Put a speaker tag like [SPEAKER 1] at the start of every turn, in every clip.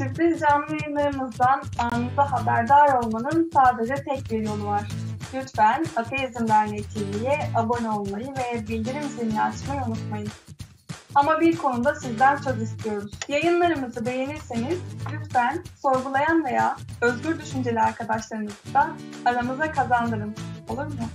[SPEAKER 1] Sürpriz canlı yayınlarımızdan anında haberdar olmanın sadece tek bir yolu var. Lütfen Ateizm Derneği TV'ye abone olmayı ve bildirim zilini açmayı unutmayın. Ama bir konuda sizden söz istiyoruz. Yayınlarımızı beğenirseniz lütfen sorgulayan veya özgür düşünceli arkadaşlarınızı da aramıza kazandırın. Olur mu?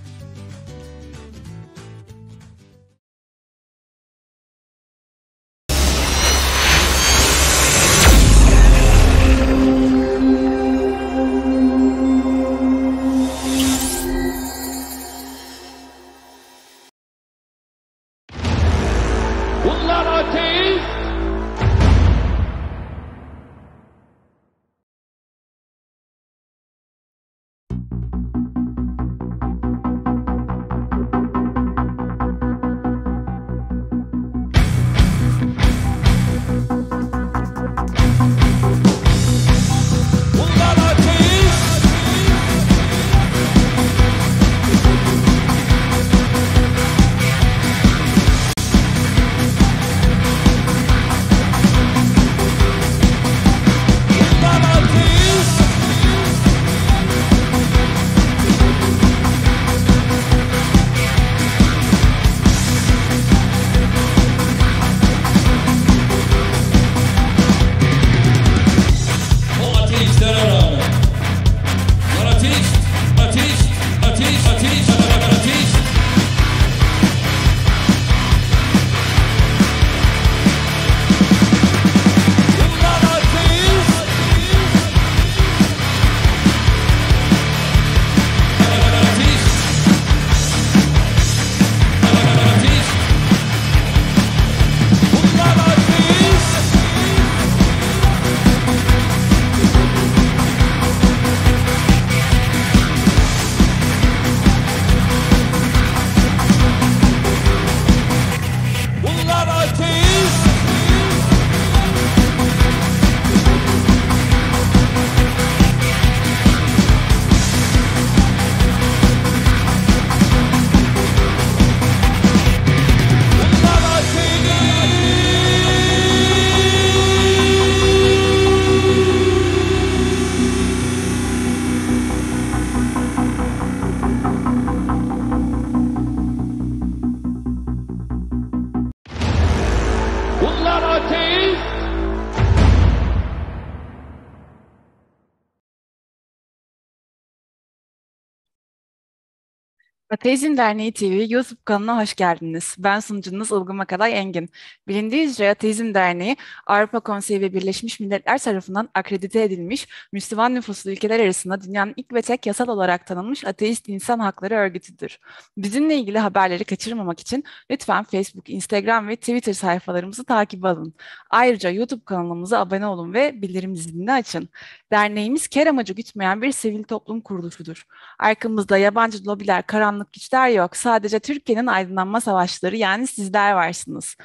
[SPEAKER 2] Ateizm Derneği TV YouTube kanalına hoş geldiniz. Ben sunucunuz Ilgın Makalay Engin. Bilindiği üzere Ateizm Derneği, Avrupa Konseyi ve Birleşmiş Milletler tarafından akredite edilmiş Müslüman nüfuslu ülkeler arasında dünyanın ilk ve tek yasal olarak tanınmış ateist insan hakları örgütüdür. Bizimle ilgili haberleri kaçırmamak için lütfen Facebook, Instagram ve Twitter sayfalarımızı takip alın. Ayrıca YouTube kanalımıza abone olun ve bildirim zilini açın. Derneğimiz kar amacı gütmeyen bir sivil toplum kuruluşudur. Arkamızda yabancı lobiler, karanlık güçler yok. Sadece Türkiye'nin aydınlanma savaşları yani sizler varsınız.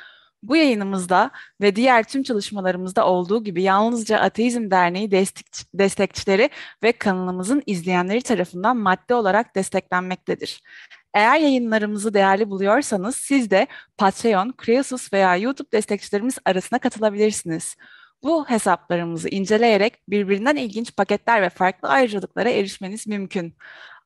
[SPEAKER 2] Bu yayınımızda ve diğer tüm çalışmalarımızda olduğu gibi yalnızca Ateizm Derneği destek, destekçileri ve kanalımızın izleyenleri tarafından madde olarak desteklenmektedir. Eğer yayınlarımızı değerli buluyorsanız siz de Patreon, Kreasus veya YouTube destekçilerimiz arasına katılabilirsiniz. Bu hesaplarımızı inceleyerek birbirinden ilginç paketler ve farklı ayrıcalıklara erişmeniz mümkün.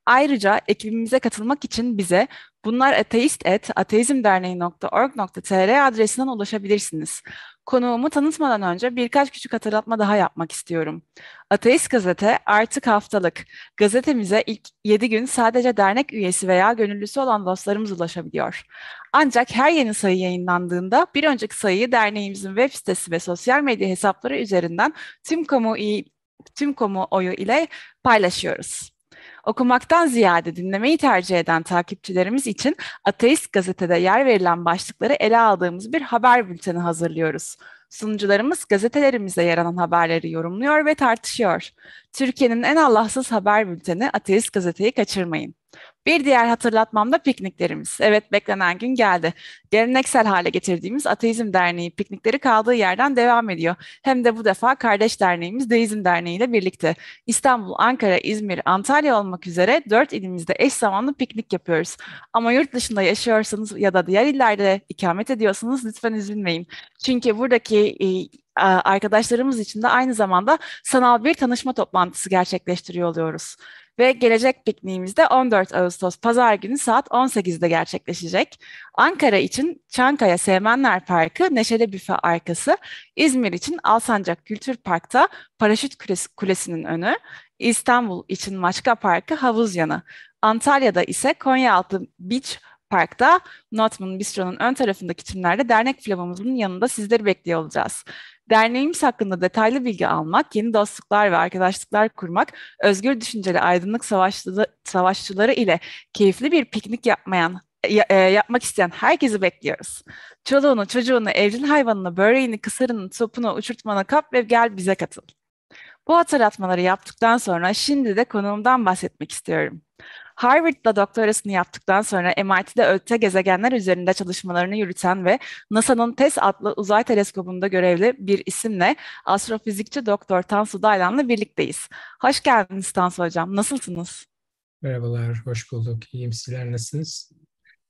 [SPEAKER 2] Ayrıca ekibimize katılmak için bize bunlar ateist.ateizmderneği.org.tr adresinden ulaşabilirsiniz. Konuğumu tanıtmadan önce birkaç küçük hatırlatma daha yapmak istiyorum. Ateist Gazete artık haftalık. Gazetemize ilk 7 gün sadece dernek üyesi veya gönüllüsü olan dostlarımız ulaşabiliyor. Ancak her yeni sayı yayınlandığında bir önceki sayıyı derneğimizin web sitesi ve sosyal medya hesapları üzerinden tüm kamu tüm kamuoyu ile paylaşıyoruz. Okumaktan ziyade dinlemeyi tercih eden takipçilerimiz için Ateist Gazete'de yer verilen başlıkları ele aldığımız bir haber bülteni hazırlıyoruz. Sunucularımız gazetelerimizde yer alan haberleri yorumluyor ve tartışıyor. Türkiye'nin en Allahsız haber bülteni Ateist Gazete'yi kaçırmayın. Bir diğer hatırlatmam da pikniklerimiz. Evet beklenen gün geldi. Geleneksel hale getirdiğimiz Ateizm Derneği piknikleri kaldığı yerden devam ediyor. Hem de bu defa kardeş derneğimiz Deizm Derneği ile birlikte. İstanbul, Ankara, İzmir, Antalya olmak üzere dört ilimizde eş zamanlı piknik yapıyoruz. Ama yurt dışında yaşıyorsanız ya da diğer illerde ikamet ediyorsanız lütfen üzülmeyin. Çünkü buradaki arkadaşlarımız için de aynı zamanda sanal bir tanışma toplantısı gerçekleştiriyor oluyoruz. Ve gelecek pikniğimizde 14 Ağustos Pazar günü saat 18'de gerçekleşecek. Ankara için Çankaya Sevmenler Parkı Neşeli Büfe arkası, İzmir için Alsancak Kültür Park'ta Paraşüt Kulesi'nin önü, İstanbul için Maçka Parkı Havuz Yanı, Antalya'da ise Konyaaltı Beach Park'ta Notman Bistro'nun ön tarafındaki çimlerde dernek filavamızın yanında sizleri bekliyor olacağız. Derneğimiz hakkında detaylı bilgi almak, yeni dostluklar ve arkadaşlıklar kurmak, özgür düşünceli aydınlık savaşçıları, savaşçıları ile keyifli bir piknik yapmayan ya, e, yapmak isteyen herkesi bekliyoruz. Çoluğunu, çocuğunu, evcil hayvanını, böreğini, kısırını, topunu, uçurtmana kap ve gel bize katıl. Bu hatırlatmaları yaptıktan sonra şimdi de konuğumdan bahsetmek istiyorum. Harvard'da doktorasını yaptıktan sonra MIT'de öte gezegenler üzerinde çalışmalarını yürüten ve NASA'nın TESS adlı uzay teleskobunda görevli bir isimle astrofizikçi Doktor Tansu Daylan'la birlikteyiz. Hoş geldiniz Tansu Hocam. Nasılsınız?
[SPEAKER 3] Merhabalar, hoş bulduk. İyiyim. Sizler nasılsınız?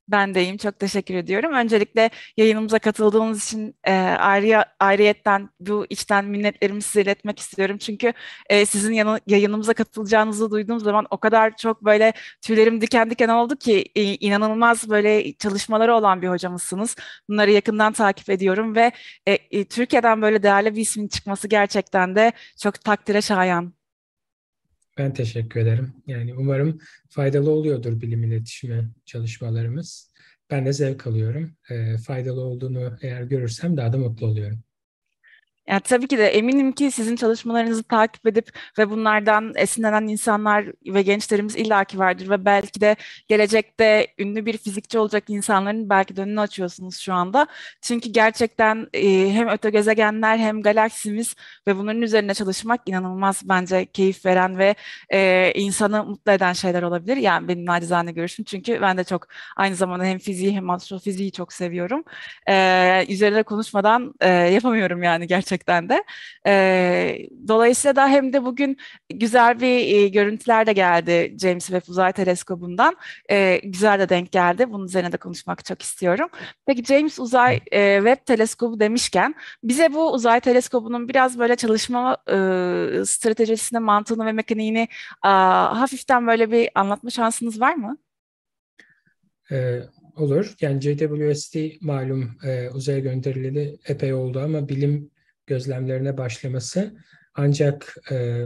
[SPEAKER 2] Ben de iyiyim. Çok teşekkür ediyorum. Öncelikle yayınımıza katıldığınız için e, ayrı, ayrıyetten bu içten minnetlerimi size iletmek istiyorum. Çünkü e, sizin yanı, yayınımıza katılacağınızı duyduğum zaman o kadar çok böyle tüylerim diken diken oldu ki e, inanılmaz böyle çalışmaları olan bir hocamızsınız. Bunları yakından takip ediyorum ve e, e, Türkiye'den böyle değerli bir ismin çıkması gerçekten de çok takdire şayan.
[SPEAKER 3] Ben teşekkür ederim. Yani umarım faydalı oluyordur bilim iletişimi çalışmalarımız. Ben de zevk alıyorum. E, faydalı olduğunu eğer görürsem daha da mutlu oluyorum.
[SPEAKER 2] Yani tabii ki de eminim ki sizin çalışmalarınızı takip edip ve bunlardan esinlenen insanlar ve gençlerimiz illaki vardır ve belki de gelecekte ünlü bir fizikçi olacak insanların belki de önünü açıyorsunuz şu anda. Çünkü gerçekten e, hem öte gezegenler hem galaksimiz ve bunların üzerine çalışmak inanılmaz bence keyif veren ve e, insanı mutlu eden şeyler olabilir. Yani benim nacizane görüşüm çünkü ben de çok aynı zamanda hem fiziği hem astrofiziği çok seviyorum. E, üzerine konuşmadan e, yapamıyorum yani gerçekten gerçekten de. E, dolayısıyla da hem de bugün güzel bir e, görüntüler de geldi James Webb Uzay Teleskobu'ndan. E, güzel de denk geldi. Bunun üzerine de konuşmak çok istiyorum. Peki James Uzay e, Webb Teleskobu demişken bize bu uzay teleskobunun biraz böyle çalışma e, stratejisini, mantığını ve mekaniğini a, hafiften böyle bir anlatma şansınız var mı?
[SPEAKER 3] Ee, olur. Yani JWST malum e, uzaya gönderileli epey oldu ama bilim gözlemlerine başlaması ancak e,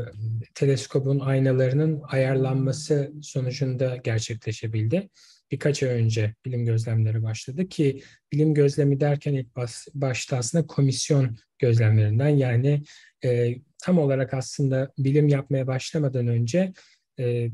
[SPEAKER 3] teleskobun aynalarının ayarlanması sonucunda gerçekleşebildi. Birkaç ay önce bilim gözlemleri başladı ki bilim gözlemi derken ilk bas, başta aslında komisyon gözlemlerinden yani e, tam olarak aslında bilim yapmaya başlamadan önce e,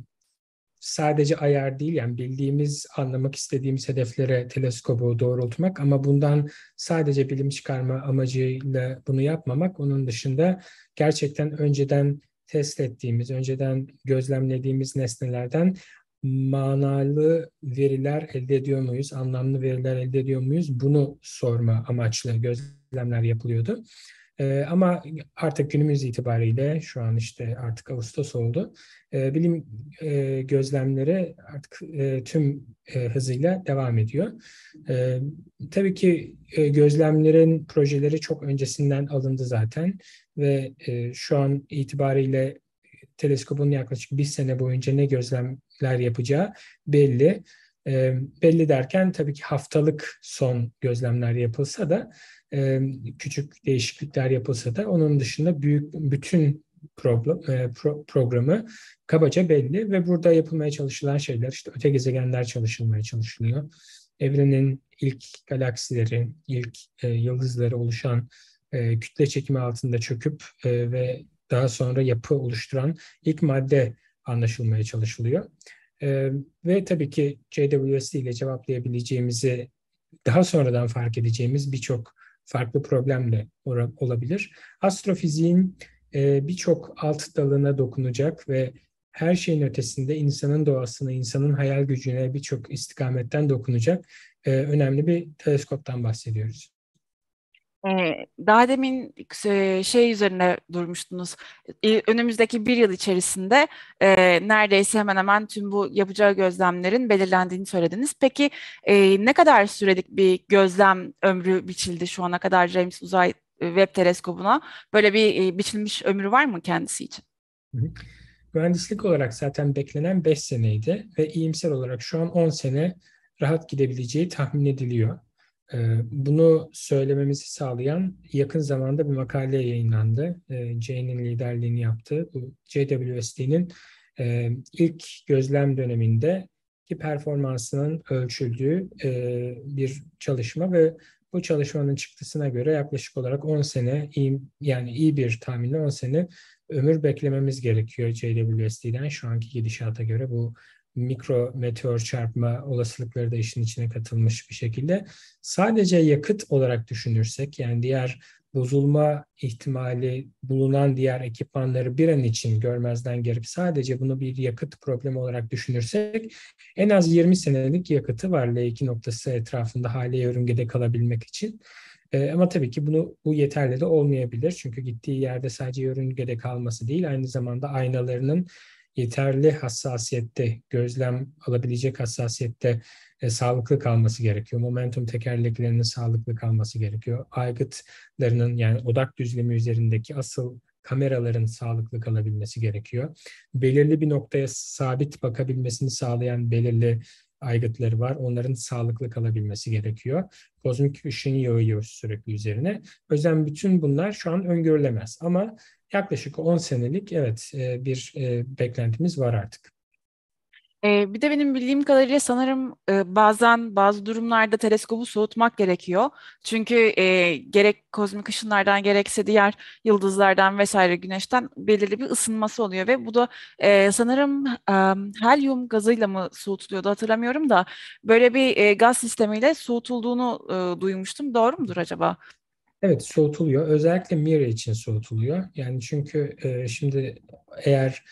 [SPEAKER 3] sadece ayar değil yani bildiğimiz, anlamak istediğimiz hedeflere teleskobu doğrultmak ama bundan sadece bilim çıkarma amacıyla bunu yapmamak. Onun dışında gerçekten önceden test ettiğimiz, önceden gözlemlediğimiz nesnelerden manalı veriler elde ediyor muyuz, anlamlı veriler elde ediyor muyuz? Bunu sorma amaçlı gözlemler yapılıyordu. E, ama artık günümüz itibariyle şu an işte artık Ağustos oldu. E, bilim e, gözlemleri artık e, tüm e, hızıyla devam ediyor. E, tabii ki e, gözlemlerin projeleri çok öncesinden alındı zaten ve e, şu an itibariyle teleskopun yaklaşık bir sene boyunca ne gözlemler yapacağı belli. E, belli derken tabii ki haftalık son gözlemler yapılsa da e, küçük değişiklikler yapılsa da onun dışında büyük bütün problem, e, pro, programı kabaca belli ve burada yapılmaya çalışılan şeyler işte öte gezegenler çalışılmaya çalışılıyor. Evrenin ilk galaksileri, ilk e, yıldızları oluşan e, kütle çekimi altında çöküp e, ve daha sonra yapı oluşturan ilk madde anlaşılmaya çalışılıyor. E, ve tabii ki JWST ile cevaplayabileceğimizi daha sonradan fark edeceğimiz birçok farklı problem de olabilir. Astrofiziğin e, birçok alt dalına dokunacak ve her şeyin ötesinde insanın doğasına, insanın hayal gücüne birçok istikametten dokunacak e, önemli bir teleskoptan bahsediyoruz.
[SPEAKER 2] Ee, daha demin e, şey üzerine durmuştunuz. Önümüzdeki bir yıl içerisinde e, neredeyse hemen hemen tüm bu yapacağı gözlemlerin belirlendiğini söylediniz. Peki e, ne kadar sürelik bir gözlem ömrü biçildi şu ana kadar James Uzay Webb teleskobuna böyle bir e, biçilmiş ömrü var mı kendisi için?
[SPEAKER 3] Mühendislik olarak zaten beklenen 5 seneydi ve iyimser olarak şu an 10 sene rahat gidebileceği tahmin ediliyor. Ee, bunu söylememizi sağlayan yakın zamanda bir makale yayınlandı. Ee, Jane'in liderliğini yaptığı bu JWST'nin e, ilk gözlem döneminde ki performansının ölçüldüğü e, bir çalışma ve bu çalışmanın çıktısına göre yaklaşık olarak 10 sene iyi, yani iyi bir tahminle 10 sene ömür beklememiz gerekiyor JWST'den şu anki gidişata göre bu mikro meteor çarpma olasılıkları da işin içine katılmış bir şekilde. Sadece yakıt olarak düşünürsek yani diğer bozulma ihtimali bulunan diğer ekipmanları bir an için görmezden gelip sadece bunu bir yakıt problemi olarak düşünürsek en az 20 senelik yakıtı var L2 noktası etrafında hale yörüngede kalabilmek için. E, ama tabii ki bunu bu yeterli de olmayabilir. Çünkü gittiği yerde sadece yörüngede kalması değil, aynı zamanda aynalarının yeterli hassasiyette, gözlem alabilecek hassasiyette e, sağlıklı kalması gerekiyor. Momentum tekerleklerinin sağlıklı kalması gerekiyor. Aygıtlarının yani odak düzlemi üzerindeki asıl kameraların sağlıklı kalabilmesi gerekiyor. Belirli bir noktaya sabit bakabilmesini sağlayan belirli aygıtları var. Onların sağlıklı kalabilmesi gerekiyor. Kozmik ışın yağıyor sürekli üzerine. O bütün bunlar şu an öngörülemez. Ama yaklaşık 10 senelik evet e, bir e, beklentimiz var artık.
[SPEAKER 2] Ee, bir de benim bildiğim kadarıyla sanırım e, bazen bazı durumlarda teleskobu soğutmak gerekiyor. Çünkü e, gerek kozmik ışınlardan gerekse diğer yıldızlardan vesaire güneşten belirli bir ısınması oluyor ve bu da e, sanırım e, helyum gazıyla mı soğutuluyordu hatırlamıyorum da böyle bir e, gaz sistemiyle soğutulduğunu e, duymuştum. Doğru mudur acaba?
[SPEAKER 3] Evet soğutuluyor. Özellikle Mira için soğutuluyor. Yani çünkü e, şimdi eğer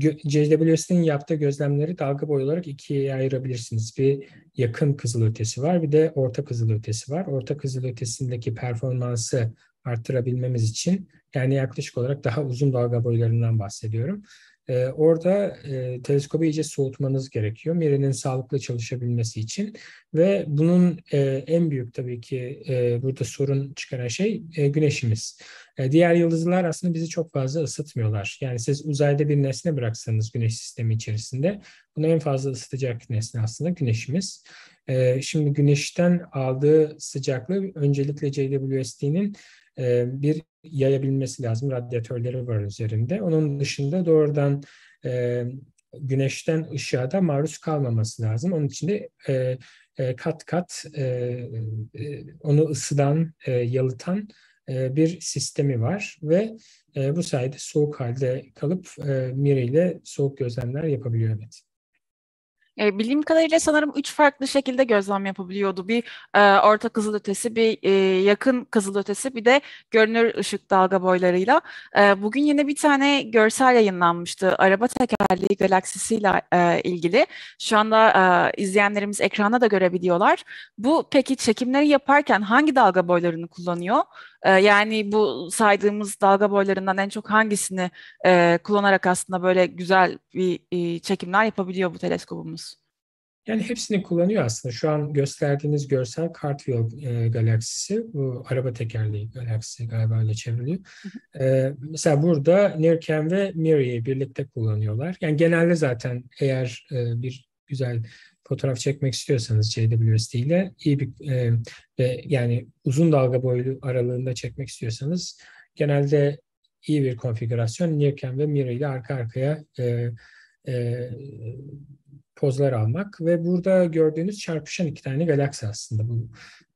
[SPEAKER 3] JWST'nin yaptığı gözlemleri dalga boyu olarak ikiye ayırabilirsiniz. Bir yakın kızılötesi var, bir de orta kızılötesi var. Orta kızılötesindeki performansı arttırabilmemiz için yani yaklaşık olarak daha uzun dalga boylarından bahsediyorum. Ee, orada e, teleskobu iyice soğutmanız gerekiyor. Mirinin sağlıklı çalışabilmesi için ve bunun e, en büyük tabii ki e, burada sorun çıkaran şey e, güneşimiz. E, diğer yıldızlar aslında bizi çok fazla ısıtmıyorlar. Yani siz uzayda bir nesne bıraksanız güneş sistemi içerisinde bunu en fazla ısıtacak nesne aslında güneşimiz. E, şimdi güneşten aldığı sıcaklığı öncelikle JWST'nin e, bir yayabilmesi lazım. Radyatörleri var üzerinde. Onun dışında doğrudan e, güneşten ışığa da maruz kalmaması lazım. Onun için de e, e, kat kat e, e, onu ısıdan, e, yalıtan e, bir sistemi var ve e, bu sayede soğuk halde kalıp e, Mire soğuk gözlemler yapabiliyor. Evet.
[SPEAKER 2] E, bildiğim kadarıyla sanırım üç farklı şekilde gözlem yapabiliyordu. Bir e, orta kızılötesi, bir e, yakın kızılötesi, bir de görünür ışık dalga boylarıyla. E, bugün yine bir tane görsel yayınlanmıştı. Araba tekerleği galaksisiyle e, ilgili. Şu anda e, izleyenlerimiz ekranda da görebiliyorlar. Bu peki çekimleri yaparken hangi dalga boylarını kullanıyor? E, yani bu saydığımız dalga boylarından en çok hangisini e, kullanarak aslında böyle güzel bir e, çekimler yapabiliyor bu teleskobumuz?
[SPEAKER 3] Yani hepsini kullanıyor aslında. Şu an gösterdiğiniz görsel Cartwheel e, galaksisi, bu araba tekerleği galaksisi galiba öyle çevriliyor. E, mesela burada NIRCam ve MIRI'yi birlikte kullanıyorlar. Yani genelde zaten eğer e, bir güzel fotoğraf çekmek istiyorsanız JWST ile iyi bir e, yani uzun dalga boyu aralığında çekmek istiyorsanız genelde iyi bir konfigürasyon NIRCam ve MIRI ile arka arkaya e, e, pozlar almak ve burada gördüğünüz çarpışan iki tane galaksi aslında. Bu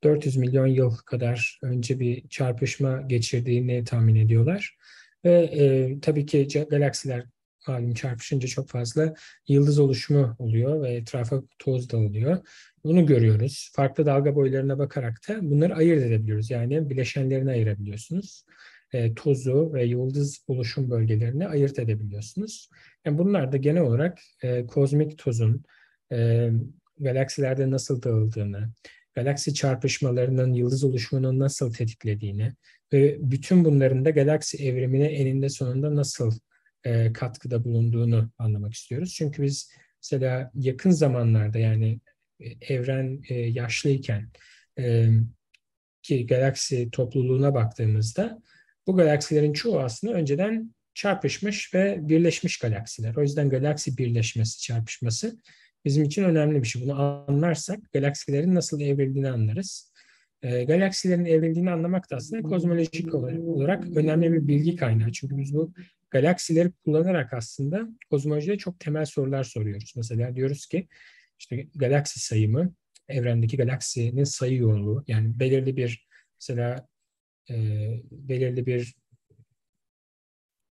[SPEAKER 3] 400 milyon yıl kadar önce bir çarpışma geçirdiğini tahmin ediyorlar. Ve e, tabii ki galaksiler malum çarpışınca çok fazla yıldız oluşumu oluyor ve etrafa toz dağılıyor. Bunu görüyoruz. Farklı dalga boylarına bakarak da bunları ayırt edebiliyoruz. Yani bileşenlerini ayırabiliyorsunuz. E, tozu ve yıldız oluşum bölgelerini ayırt edebiliyorsunuz. Yani bunlar da genel olarak e, kozmik tozun e, galaksilerde nasıl dağıldığını, galaksi çarpışmalarının yıldız oluşumunun nasıl tetiklediğini ve bütün bunların da galaksi evrimine eninde sonunda nasıl e, katkıda bulunduğunu anlamak istiyoruz. Çünkü biz mesela yakın zamanlarda yani e, evren e, yaşlıyken e, ki galaksi topluluğuna baktığımızda bu galaksilerin çoğu aslında önceden çarpışmış ve birleşmiş galaksiler. O yüzden galaksi birleşmesi, çarpışması bizim için önemli bir şey. Bunu anlarsak galaksilerin nasıl evrildiğini anlarız. E, galaksilerin evrildiğini anlamak da aslında kozmolojik olarak önemli bir bilgi kaynağı. Çünkü biz bu galaksileri kullanarak aslında kozmolojide çok temel sorular soruyoruz. Mesela diyoruz ki işte galaksi sayımı, evrendeki galaksinin sayı yoğunluğu yani belirli bir mesela e, belirli bir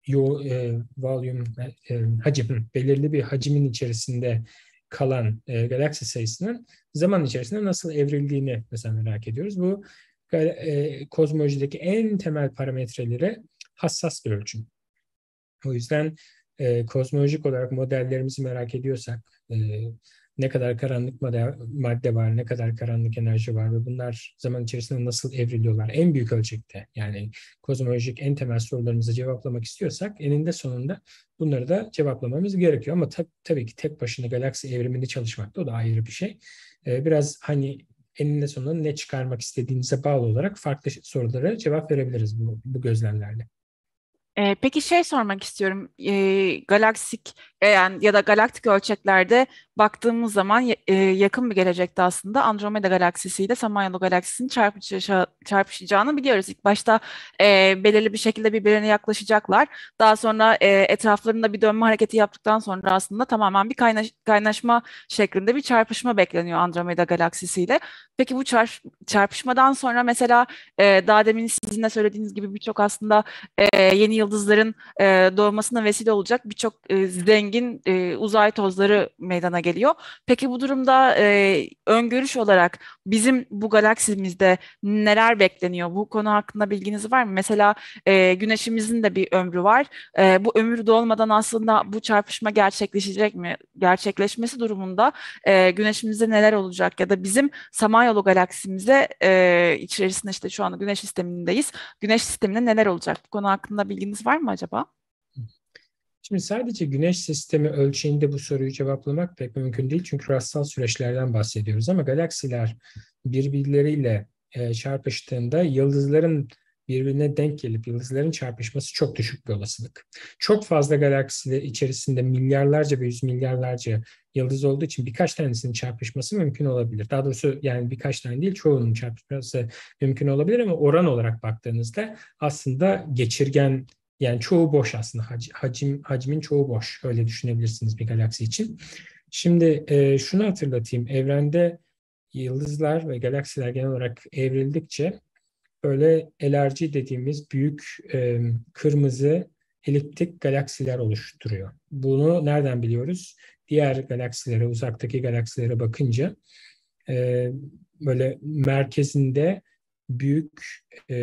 [SPEAKER 3] yo, e, volume e, hacim belirli bir hacimin içerisinde kalan e, galaksi sayısının zaman içerisinde nasıl evrildiğini mesela merak ediyoruz. Bu e, kozmolojideki en temel parametrelere hassas bir ölçüm. O yüzden e, kozmolojik olarak modellerimizi merak ediyorsak e, ne kadar karanlık madde, madde var, ne kadar karanlık enerji var ve bunlar zaman içerisinde nasıl evriliyorlar en büyük ölçekte yani kozmolojik en temel sorularımızı cevaplamak istiyorsak eninde sonunda bunları da cevaplamamız gerekiyor ama tab- tabii ki tek başına galaksi evrimini çalışmak da o da ayrı bir şey. Ee, biraz hani eninde sonunda ne çıkarmak istediğinize bağlı olarak farklı sorulara cevap verebiliriz bu, bu gözlemlerle.
[SPEAKER 2] Ee, peki şey sormak istiyorum. Ee, galaksik e, yani ya da galaktik ölçeklerde baktığımız zaman e, yakın bir gelecekte aslında Andromeda galaksisiyle Samanyolu galaksisinin çarpışacağı, çarpışacağını biliyoruz. İlk başta e, belirli bir şekilde birbirine yaklaşacaklar. Daha sonra e, etraflarında bir dönme hareketi yaptıktan sonra aslında tamamen bir kaynaş, kaynaşma şeklinde bir çarpışma bekleniyor Andromeda galaksisiyle. Peki bu çarp, çarpışmadan sonra mesela e, daha demin sizin de söylediğiniz gibi birçok aslında e, yeni yıldızların e, doğmasına vesile olacak birçok e, zengin e, uzay tozları meydana geliyor. Peki bu durumda e, öngörüş olarak bizim bu galaksimizde neler bekleniyor? Bu konu hakkında bilginiz var mı? Mesela e, güneşimizin de bir ömrü var. E, bu ömür dolmadan aslında bu çarpışma gerçekleşecek mi? Gerçekleşmesi durumunda e, güneşimizde neler olacak? Ya da bizim Samanyolu galaksimize e, içerisinde işte şu anda güneş sistemindeyiz. Güneş sisteminde neler olacak? Bu konu hakkında bilginiz var mı acaba?
[SPEAKER 3] Şimdi sadece güneş sistemi ölçeğinde bu soruyu cevaplamak pek mümkün değil. Çünkü rastsal süreçlerden bahsediyoruz. Ama galaksiler birbirleriyle e, çarpıştığında yıldızların birbirine denk gelip yıldızların çarpışması çok düşük bir olasılık. Çok fazla galaksi içerisinde milyarlarca ve yüz milyarlarca yıldız olduğu için birkaç tanesinin çarpışması mümkün olabilir. Daha doğrusu yani birkaç tane değil çoğunun çarpışması mümkün olabilir ama oran olarak baktığınızda aslında geçirgen yani çoğu boş aslında. Hacim, hacmin çoğu boş. Öyle düşünebilirsiniz bir galaksi için. Şimdi e, şunu hatırlatayım. Evrende yıldızlar ve galaksiler genel olarak evrildikçe böyle LRG dediğimiz büyük e, kırmızı eliptik galaksiler oluşturuyor. Bunu nereden biliyoruz? Diğer galaksilere, uzaktaki galaksilere bakınca e, böyle merkezinde büyük e,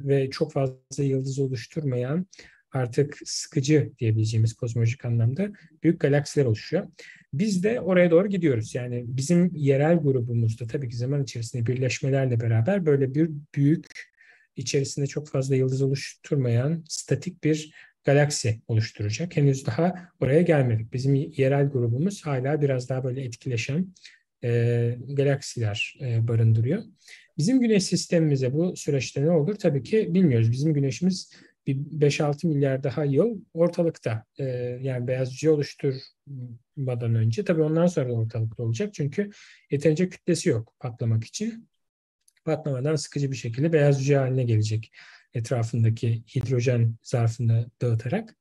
[SPEAKER 3] ve çok fazla yıldız oluşturmayan artık sıkıcı diyebileceğimiz kozmolojik anlamda büyük galaksiler oluşuyor. Biz de oraya doğru gidiyoruz. Yani bizim yerel grubumuzda tabii ki zaman içerisinde birleşmelerle beraber böyle bir büyük içerisinde çok fazla yıldız oluşturmayan statik bir galaksi oluşturacak. Henüz daha oraya gelmedik. Bizim yerel grubumuz hala biraz daha böyle etkileşen e, galaksiler e, barındırıyor. Bizim güneş sistemimize bu süreçte ne olur? Tabii ki bilmiyoruz. Bizim güneşimiz bir 5-6 milyar daha yıl ortalıkta. E, yani beyaz oluşturmadan önce. Tabii ondan sonra da ortalıkta olacak. Çünkü yeterince kütlesi yok patlamak için. Patlamadan sıkıcı bir şekilde beyaz cüce haline gelecek. Etrafındaki hidrojen zarfını dağıtarak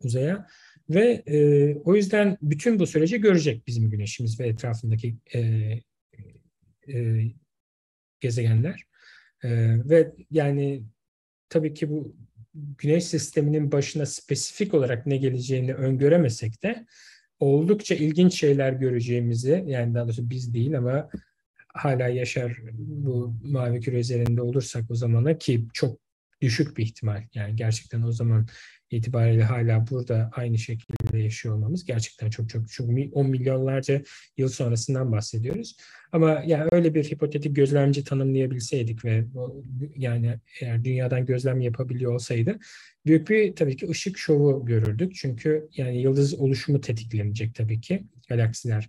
[SPEAKER 3] uzaya. Ve e, o yüzden bütün bu süreci görecek bizim güneşimiz ve etrafındaki e, e, gezegenler. E, ve yani tabii ki bu güneş sisteminin başına spesifik olarak ne geleceğini öngöremesek de oldukça ilginç şeyler göreceğimizi yani daha doğrusu biz değil ama hala yaşar bu mavi küre üzerinde olursak o zamana ki çok düşük bir ihtimal yani gerçekten o zaman itibariyle hala burada aynı şekilde yaşıyor olmamız gerçekten çok çok çok 10 milyonlarca yıl sonrasından bahsediyoruz. Ama yani öyle bir hipotetik gözlemci tanımlayabilseydik ve yani eğer dünyadan gözlem yapabiliyor olsaydı büyük bir tabii ki ışık şovu görürdük. Çünkü yani yıldız oluşumu tetiklenecek tabii ki galaksiler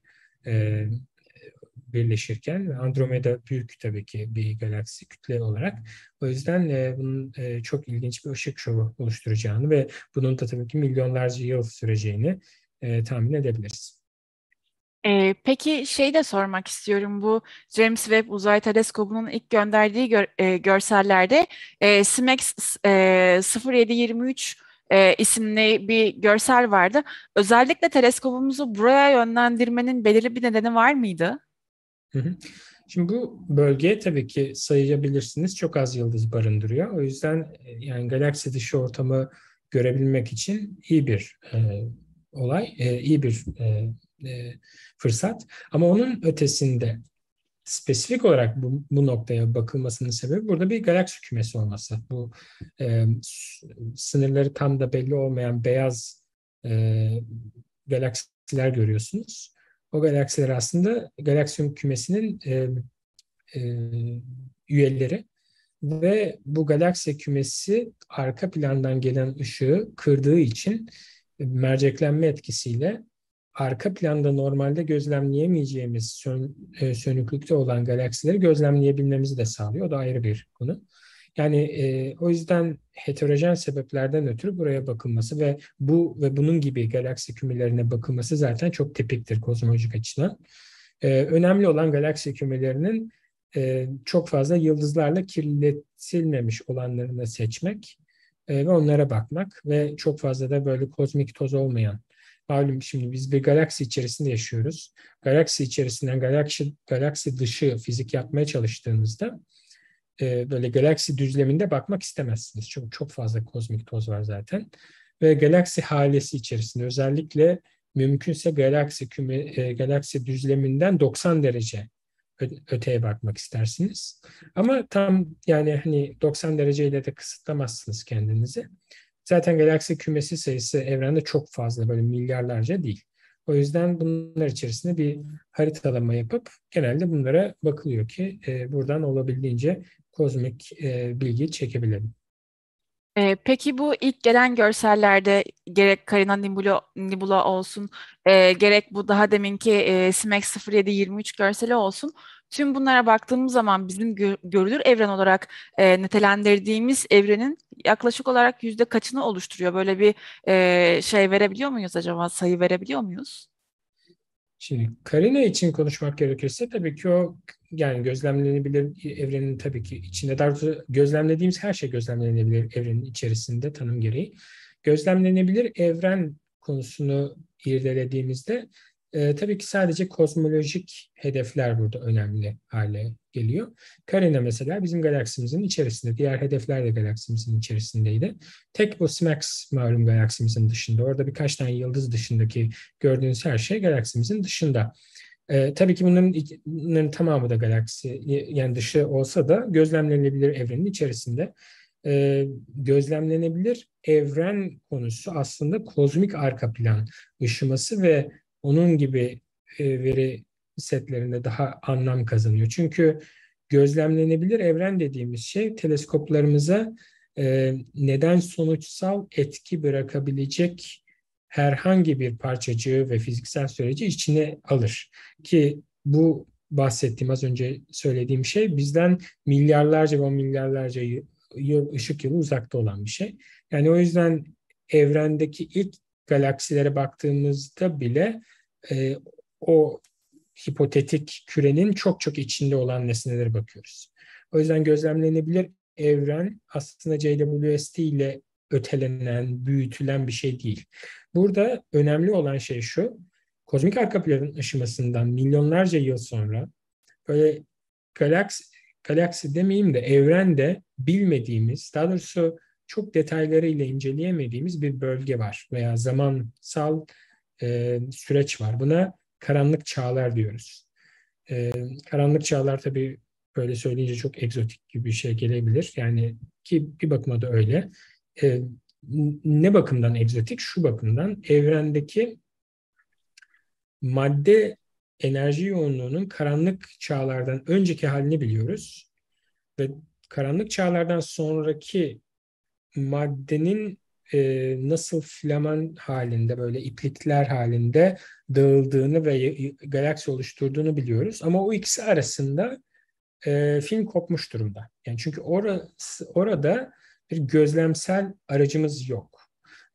[SPEAKER 3] birleşirken Andromeda büyük tabii ki bir galaksi kütle olarak. O yüzden e, bunun e, çok ilginç bir ışık şovu oluşturacağını ve bunun da tabii ki milyonlarca yıl süreceğini e, tahmin edebiliriz.
[SPEAKER 2] Ee, peki şey de sormak istiyorum bu James Webb Uzay Teleskobu'nun ilk gönderdiği gör, e, görsellerde e, SMAX e, 0723 e, isimli bir görsel vardı. Özellikle teleskobumuzu buraya yönlendirmenin belirli bir nedeni var mıydı?
[SPEAKER 3] Şimdi bu bölge tabii ki sayabilirsiniz çok az yıldız barındırıyor. O yüzden e, yani galaksi dışı ortamı görebilmek için iyi bir e, olay, e, iyi bir e, e, fırsat. Ama onun ötesinde spesifik olarak bu, bu noktaya bakılmasının sebebi burada bir galaksi kümesi olması. Bu e, sınırları tam da belli olmayan beyaz e, galaksiler görüyorsunuz. O galaksiler aslında galaksiyum kümesinin e, e, üyeleri ve bu galaksi kümesi arka plandan gelen ışığı kırdığı için merceklenme etkisiyle arka planda normalde gözlemleyemeyeceğimiz sön, e, sönüklükte olan galaksileri gözlemleyebilmemizi de sağlıyor. O da ayrı bir konu. Yani e, o yüzden heterojen sebeplerden ötürü buraya bakılması ve bu ve bunun gibi galaksi kümelerine bakılması zaten çok tipiktir kozmolojik açıdan. E, önemli olan galaksi kümelerinin e, çok fazla yıldızlarla kirletilmemiş olanlarını seçmek e, ve onlara bakmak ve çok fazla da böyle kozmik toz olmayan Malum şimdi biz bir galaksi içerisinde yaşıyoruz. Galaksi içerisinden galaksi, galaksi dışı fizik yapmaya çalıştığınızda e, böyle galaksi düzleminde bakmak istemezsiniz. Çünkü çok fazla kozmik toz var zaten. Ve galaksi halesi içerisinde özellikle mümkünse galaksi küme, e, galaksi düzleminden 90 derece öteye bakmak istersiniz. Ama tam yani hani 90 dereceyle de kısıtlamazsınız kendinizi. Zaten galaksi kümesi sayısı evrende çok fazla böyle milyarlarca değil. O yüzden bunlar içerisinde bir haritalama yapıp genelde bunlara bakılıyor ki e, buradan olabildiğince kozmik e, bilgi çekebilelim.
[SPEAKER 2] E, peki bu ilk gelen görsellerde gerek Carina Nebula, Nebula olsun, e, gerek bu daha deminki e, SMAX 0723 görseli olsun, Tüm bunlara baktığımız zaman bizim gö görülür evren olarak e, nitelendirdiğimiz evrenin yaklaşık olarak yüzde kaçını oluşturuyor? Böyle bir e, şey verebiliyor muyuz acaba? Sayı verebiliyor muyuz?
[SPEAKER 3] Şimdi Karina için konuşmak gerekirse tabii ki o yani gözlemlenebilir evrenin tabii ki içinde daha doğrusu gözlemlediğimiz her şey gözlemlenebilir evrenin içerisinde tanım gereği. Gözlemlenebilir evren konusunu irdelediğimizde e, tabii ki sadece kozmolojik hedefler burada önemli hale geliyor. Carina mesela bizim galaksimizin içerisinde, diğer hedefler de galaksimizin içerisindeydi. Tek bu SMAX malum galaksimizin dışında, orada birkaç tane yıldız dışındaki gördüğünüz her şey galaksimizin dışında. Ee, tabii ki bunların, bunların tamamı da galaksi yani dışı olsa da gözlemlenebilir evrenin içerisinde. Ee, gözlemlenebilir evren konusu aslında kozmik arka plan ışıması ve onun gibi e, veri setlerinde daha anlam kazanıyor. Çünkü gözlemlenebilir evren dediğimiz şey teleskoplarımıza e, neden sonuçsal etki bırakabilecek herhangi bir parçacığı ve fiziksel süreci içine alır. Ki bu bahsettiğim az önce söylediğim şey bizden milyarlarca ve on milyarlarca yıl, ışık yılı uzakta olan bir şey. Yani o yüzden evrendeki ilk galaksilere baktığımızda bile e, o hipotetik kürenin çok çok içinde olan nesnelere bakıyoruz. O yüzden gözlemlenebilir evren aslında JWST ile ötelenen, büyütülen bir şey değil. Burada önemli olan şey şu, kozmik arka planın ışımasından milyonlarca yıl sonra böyle galaksi, galaksi demeyeyim de evrende bilmediğimiz, daha doğrusu çok detaylarıyla inceleyemediğimiz bir bölge var veya zamansal e, süreç var. Buna karanlık çağlar diyoruz. E, karanlık çağlar tabii böyle söyleyince çok egzotik gibi bir şey gelebilir. Yani ki bir bakıma da öyle. E, ne bakımdan egzotik? Şu bakımdan evrendeki madde enerji yoğunluğunun karanlık çağlardan önceki halini biliyoruz. Ve karanlık çağlardan sonraki maddenin e, nasıl filaman halinde böyle iplikler halinde dağıldığını ve galaksi oluşturduğunu biliyoruz. Ama o ikisi arasında e, film kopmuş durumda. Yani çünkü orası, orada bir gözlemsel aracımız yok.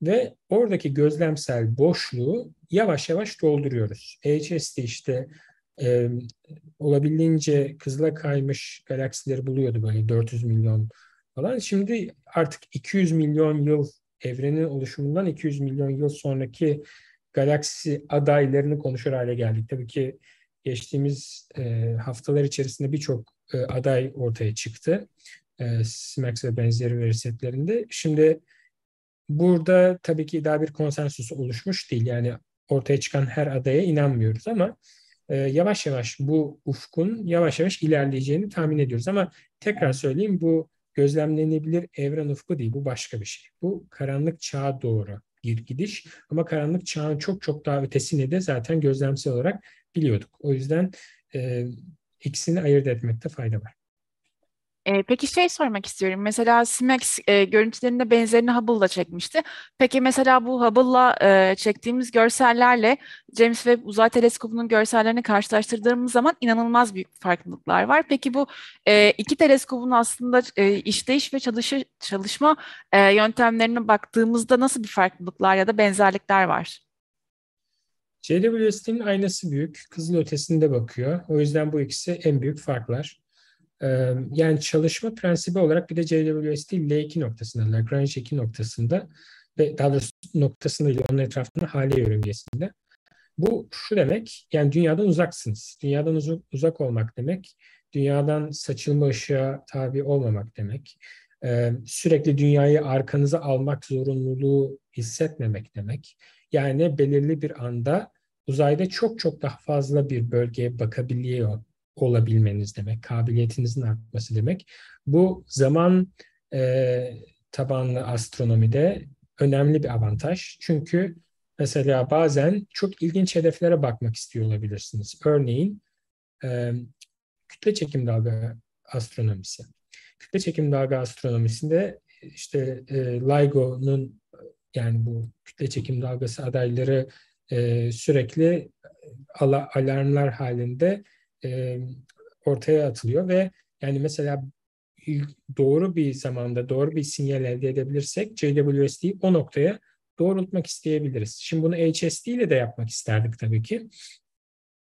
[SPEAKER 3] Ve oradaki gözlemsel boşluğu yavaş yavaş dolduruyoruz. HST işte e, olabildiğince kızıla kaymış galaksileri buluyordu böyle 400 milyon falan. Şimdi artık 200 milyon yıl evrenin oluşumundan 200 milyon yıl sonraki galaksi adaylarını konuşur hale geldik. Tabii ki geçtiğimiz e, haftalar içerisinde birçok e, aday ortaya çıktı. E, SMAX ve benzeri veri setlerinde. Şimdi burada tabii ki daha bir konsensus oluşmuş değil. Yani ortaya çıkan her adaya inanmıyoruz ama e, yavaş yavaş bu ufkun yavaş yavaş ilerleyeceğini tahmin ediyoruz. Ama tekrar söyleyeyim bu gözlemlenebilir evren ufku değil. Bu başka bir şey. Bu karanlık çağa doğru bir gidiş. Ama karanlık çağın çok çok daha ötesini de zaten gözlemsel olarak biliyorduk. O yüzden e, ikisini ayırt etmekte fayda var.
[SPEAKER 2] E, peki şey sormak istiyorum. Mesela SMAX e, görüntülerinde benzerini Hubble'la çekmişti. Peki mesela bu Hubble'la e, çektiğimiz görsellerle James Webb Uzay Teleskobu'nun görsellerini karşılaştırdığımız zaman inanılmaz büyük farklılıklar var. Peki bu e, iki teleskobun aslında e, işleyiş ve çalışı, çalışma e, yöntemlerine baktığımızda nasıl bir farklılıklar ya da benzerlikler var?
[SPEAKER 3] JWST'nin aynası büyük. Kızıl ötesinde bakıyor. O yüzden bu ikisi en büyük farklar. Yani çalışma prensibi olarak bir de JWST L2 noktasında, Lagrange 2 noktasında ve daha doğrusu noktasında değil, onun etrafında hale yörüngesinde. Bu şu demek, yani dünyadan uzaksınız. Dünyadan uzak, uzak olmak demek, dünyadan saçılma ışığa tabi olmamak demek. Ee, sürekli dünyayı arkanıza almak zorunluluğu hissetmemek demek. Yani belirli bir anda uzayda çok çok daha fazla bir bölgeye bakabiliyor olabilmeniz demek, kabiliyetinizin artması demek. Bu zaman e, tabanlı astronomide önemli bir avantaj. Çünkü mesela bazen çok ilginç hedeflere bakmak istiyor olabilirsiniz. Örneğin e, kütle çekim dalga astronomisi. Kütle çekim dalga astronomisinde işte e, LIGO'nun yani bu kütle çekim dalgası adayları e, sürekli ala, alarmlar halinde e, ortaya atılıyor ve yani mesela doğru bir zamanda doğru bir sinyal elde edebilirsek JWST'yi o noktaya doğrultmak isteyebiliriz. Şimdi bunu HST ile de yapmak isterdik tabii ki.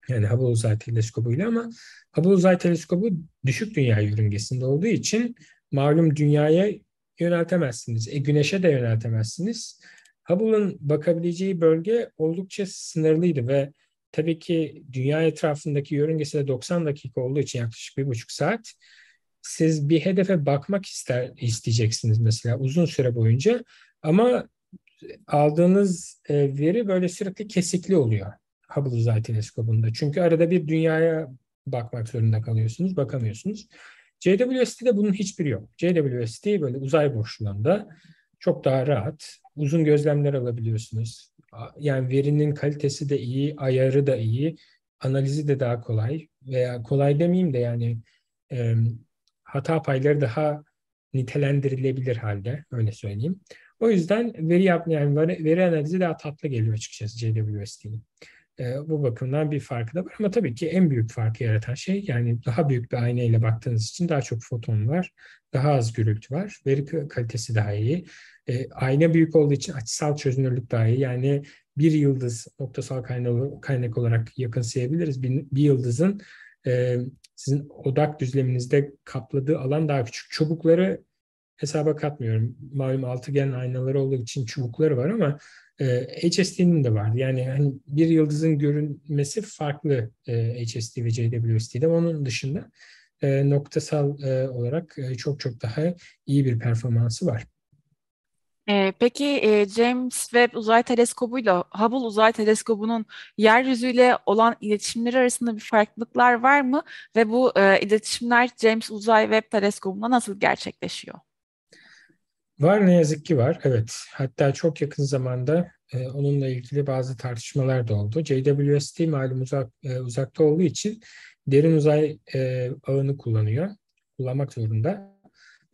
[SPEAKER 3] Yani Hubble Uzay Teleskobu ile ama Hubble Uzay Teleskobu düşük dünya yörüngesinde olduğu için malum dünyaya yöneltemezsiniz. E, güneşe de yöneltemezsiniz. Hubble'ın bakabileceği bölge oldukça sınırlıydı ve tabii ki dünya etrafındaki yörüngesi de 90 dakika olduğu için yaklaşık bir buçuk saat siz bir hedefe bakmak ister isteyeceksiniz mesela uzun süre boyunca ama aldığınız e, veri böyle sürekli kesikli oluyor Hubble Uzay Teleskobu'nda. Çünkü arada bir dünyaya bakmak zorunda kalıyorsunuz, bakamıyorsunuz. JWST'de bunun hiçbiri yok. JWST böyle uzay boşluğunda çok daha rahat, uzun gözlemler alabiliyorsunuz yani verinin kalitesi de iyi, ayarı da iyi, analizi de daha kolay veya kolay demeyeyim de yani e, hata payları daha nitelendirilebilir halde öyle söyleyeyim. O yüzden veri yap yani veri analizi daha tatlı geliyor açıkçası JWST'nin. E, bu bakımdan bir farkı da var ama tabii ki en büyük farkı yaratan şey yani daha büyük bir ayna ile baktığınız için daha çok foton var, daha az gürültü var, veri kalitesi daha iyi. E, ayna büyük olduğu için açısal çözünürlük daha iyi. Yani bir yıldız noktasal kaynak, kaynak olarak yakınsayabiliriz. Bir, bir yıldızın e, sizin odak düzleminizde kapladığı alan daha küçük. Çubukları hesaba katmıyorum. Malum altıgen aynaları olduğu için çubukları var ama e, HSD'nin de var. Yani hani bir yıldızın görünmesi farklı e, HSD ve JWST'de. Onun dışında e, noktasal e, olarak e, çok çok daha iyi bir performansı var.
[SPEAKER 2] Ee, peki e, James Webb Uzay Teleskobu ile Hubble Uzay Teleskobu'nun yeryüzüyle olan iletişimleri arasında bir farklılıklar var mı? Ve bu e, iletişimler James Uzay Webb Teleskobu'na nasıl gerçekleşiyor?
[SPEAKER 3] Var ne yazık ki var. Evet. Hatta çok yakın zamanda e, onunla ilgili bazı tartışmalar da oldu. JWST malum uzak, e, uzakta olduğu için derin uzay e, ağını kullanıyor. Kullanmak zorunda.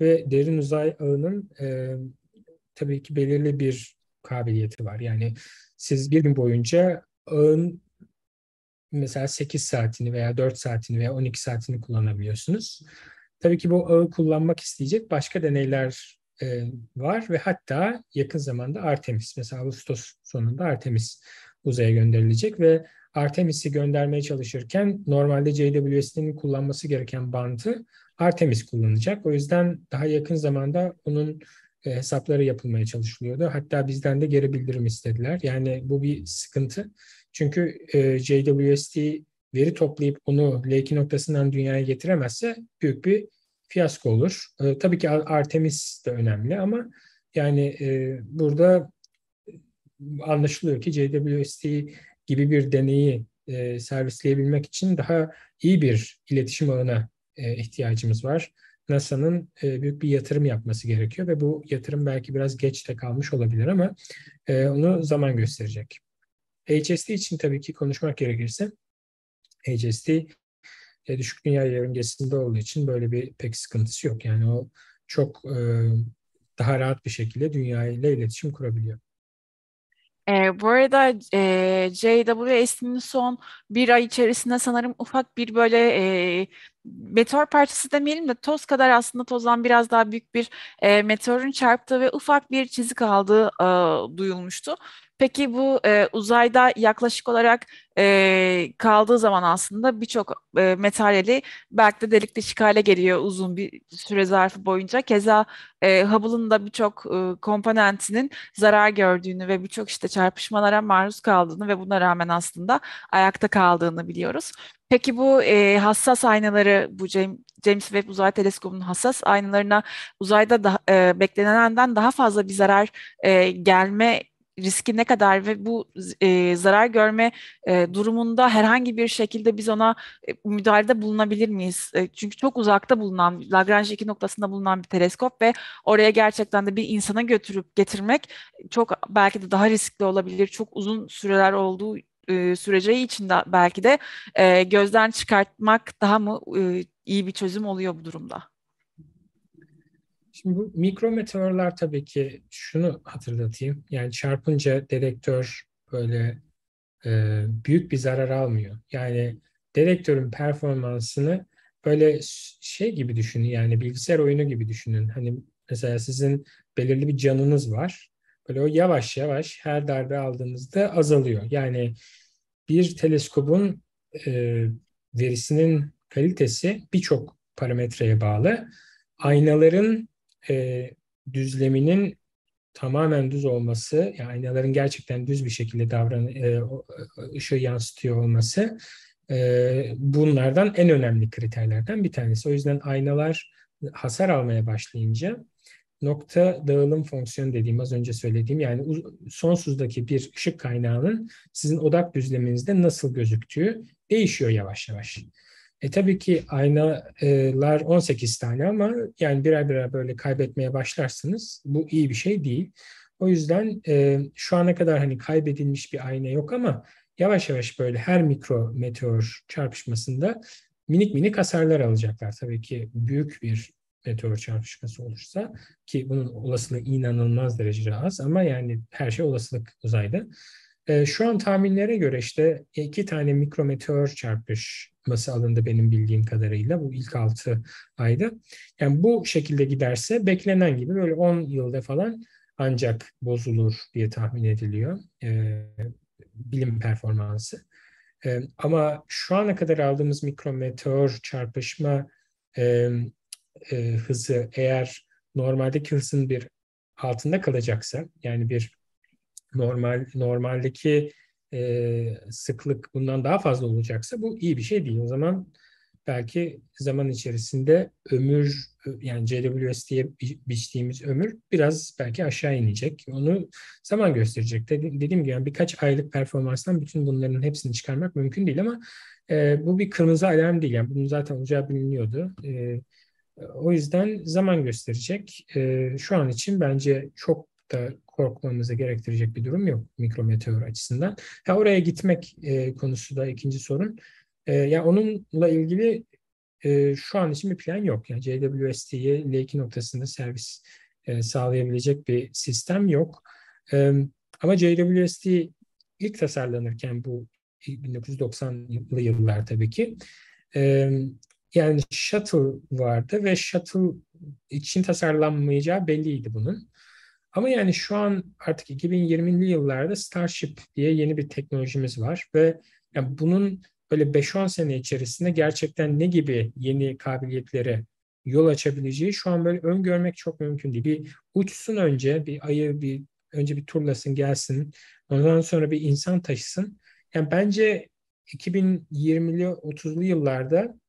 [SPEAKER 3] Ve derin uzay ağının e, tabii ki belirli bir kabiliyeti var. Yani siz bir gün boyunca ağın mesela 8 saatini veya 4 saatini veya 12 saatini kullanabiliyorsunuz. Tabii ki bu ağı kullanmak isteyecek başka deneyler e, var ve hatta yakın zamanda Artemis mesela Ağustos sonunda Artemis uzaya gönderilecek ve Artemis'i göndermeye çalışırken normalde JWST'nin kullanması gereken bantı Artemis kullanacak. O yüzden daha yakın zamanda onun e, hesapları yapılmaya çalışılıyordu. Hatta bizden de geri bildirim istediler. Yani bu bir sıkıntı. Çünkü e, JWST veri toplayıp onu L2 noktasından dünyaya getiremezse büyük bir fiyasko olur. E, tabii ki Artemis de önemli ama yani e, burada anlaşılıyor ki JWST gibi bir deneyi e, servisleyebilmek için daha iyi bir iletişim ağına e, ihtiyacımız var. NASA'nın e, büyük bir yatırım yapması gerekiyor ve bu yatırım belki biraz geç de kalmış olabilir ama e, onu zaman gösterecek. HST için tabii ki konuşmak gerekirse HST e, düşük dünya yörüngesinde olduğu için böyle bir pek sıkıntısı yok. Yani o çok e, daha rahat bir şekilde dünya ile iletişim kurabiliyor.
[SPEAKER 2] E, bu arada e, JWST'nin son bir ay içerisinde sanırım ufak bir böyle e, meteor parçası demeyelim de toz kadar aslında tozdan biraz daha büyük bir e, meteorun çarptığı ve ufak bir çizik aldığı e, duyulmuştu. Peki bu e, uzayda yaklaşık olarak e, kaldığı zaman aslında birçok e, materyali belki de delik deşik hale geliyor uzun bir süre zarfı boyunca. Keza e, Hubble'ın da birçok e, komponentinin zarar gördüğünü ve birçok işte çarpışmalara maruz kaldığını ve buna rağmen aslında ayakta kaldığını biliyoruz. Peki bu e, hassas aynaları, bu James, Webb Uzay Teleskobu'nun hassas aynalarına uzayda da, e, beklenenden daha fazla bir zarar e, gelme riski ne kadar ve bu e, zarar görme e, durumunda herhangi bir şekilde biz ona e, müdahalede bulunabilir miyiz? E, çünkü çok uzakta bulunan, Lagrange 2 noktasında bulunan bir teleskop ve oraya gerçekten de bir insana götürüp getirmek çok belki de daha riskli olabilir. Çok uzun süreler olduğu e, süreceği için de belki de e, gözden çıkartmak daha mı e, iyi bir çözüm oluyor bu durumda?
[SPEAKER 3] Şimdi bu mikrometeorlar tabii ki şunu hatırlatayım. Yani çarpınca dedektör böyle e, büyük bir zarar almıyor. Yani dedektörün performansını böyle şey gibi düşünün yani bilgisayar oyunu gibi düşünün. Hani mesela sizin belirli bir canınız var. Böyle o yavaş yavaş her darbe aldığınızda azalıyor. Yani bir teleskobun e, verisinin kalitesi birçok parametreye bağlı. Aynaların e, düzleminin tamamen düz olması, yani aynaların gerçekten düz bir şekilde davran e, ışığı yansıtıyor olması e, bunlardan en önemli kriterlerden bir tanesi. O yüzden aynalar hasar almaya başlayınca nokta dağılım fonksiyonu dediğim az önce söylediğim yani sonsuzdaki bir ışık kaynağının sizin odak düzleminizde nasıl gözüktüğü değişiyor yavaş yavaş. E tabii ki aynalar 18 tane ama yani birer birer böyle kaybetmeye başlarsınız. Bu iyi bir şey değil. O yüzden e, şu ana kadar hani kaybedilmiş bir ayna yok ama yavaş yavaş böyle her mikro meteor çarpışmasında minik minik hasarlar alacaklar. Tabii ki büyük bir meteor çarpışması olursa ki bunun olasılığı inanılmaz derecede az ama yani her şey olasılık uzayda. E, şu an tahminlere göre işte iki tane mikrometeor çarpışması alındı benim bildiğim kadarıyla bu ilk altı ayda. Yani bu şekilde giderse beklenen gibi böyle 10 yılda falan ancak bozulur diye tahmin ediliyor e, bilim performansı. E, ama şu ana kadar aldığımız mikrometeor çarpışma e, hızı eğer normaldeki hızın bir altında kalacaksa yani bir normal normaldeki e, sıklık bundan daha fazla olacaksa bu iyi bir şey değil. O zaman belki zaman içerisinde ömür yani JWS diye biçtiğimiz ömür biraz belki aşağı inecek. Onu zaman gösterecek. Dediğim gibi yani birkaç aylık performanstan bütün bunların hepsini çıkarmak mümkün değil ama e, bu bir kırmızı alarm değil. Yani bunun zaten olacağı biliniyordu. E, o yüzden zaman gösterecek. E, şu an için bence çok da korkmamıza gerektirecek bir durum yok mikrometeor açısından. Ha, oraya gitmek e, konusu da ikinci sorun. E, ya yani onunla ilgili e, şu an için bir plan yok. Yani JWST'yi L2 noktasında servis e, sağlayabilecek bir sistem yok. E, ama JWST ilk tasarlanırken bu 1990'lı yıllar tabii ki yani shuttle vardı ve shuttle için tasarlanmayacağı belliydi bunun. Ama yani şu an artık 2020'li yıllarda Starship diye yeni bir teknolojimiz var ve yani bunun böyle 5-10 sene içerisinde gerçekten ne gibi yeni kabiliyetlere yol açabileceği şu an böyle öngörmek çok mümkün değil. Bir uçsun önce, bir ayı bir önce bir turlasın gelsin, ondan sonra bir insan taşısın. Yani bence 2020'li 30'lu yıllarda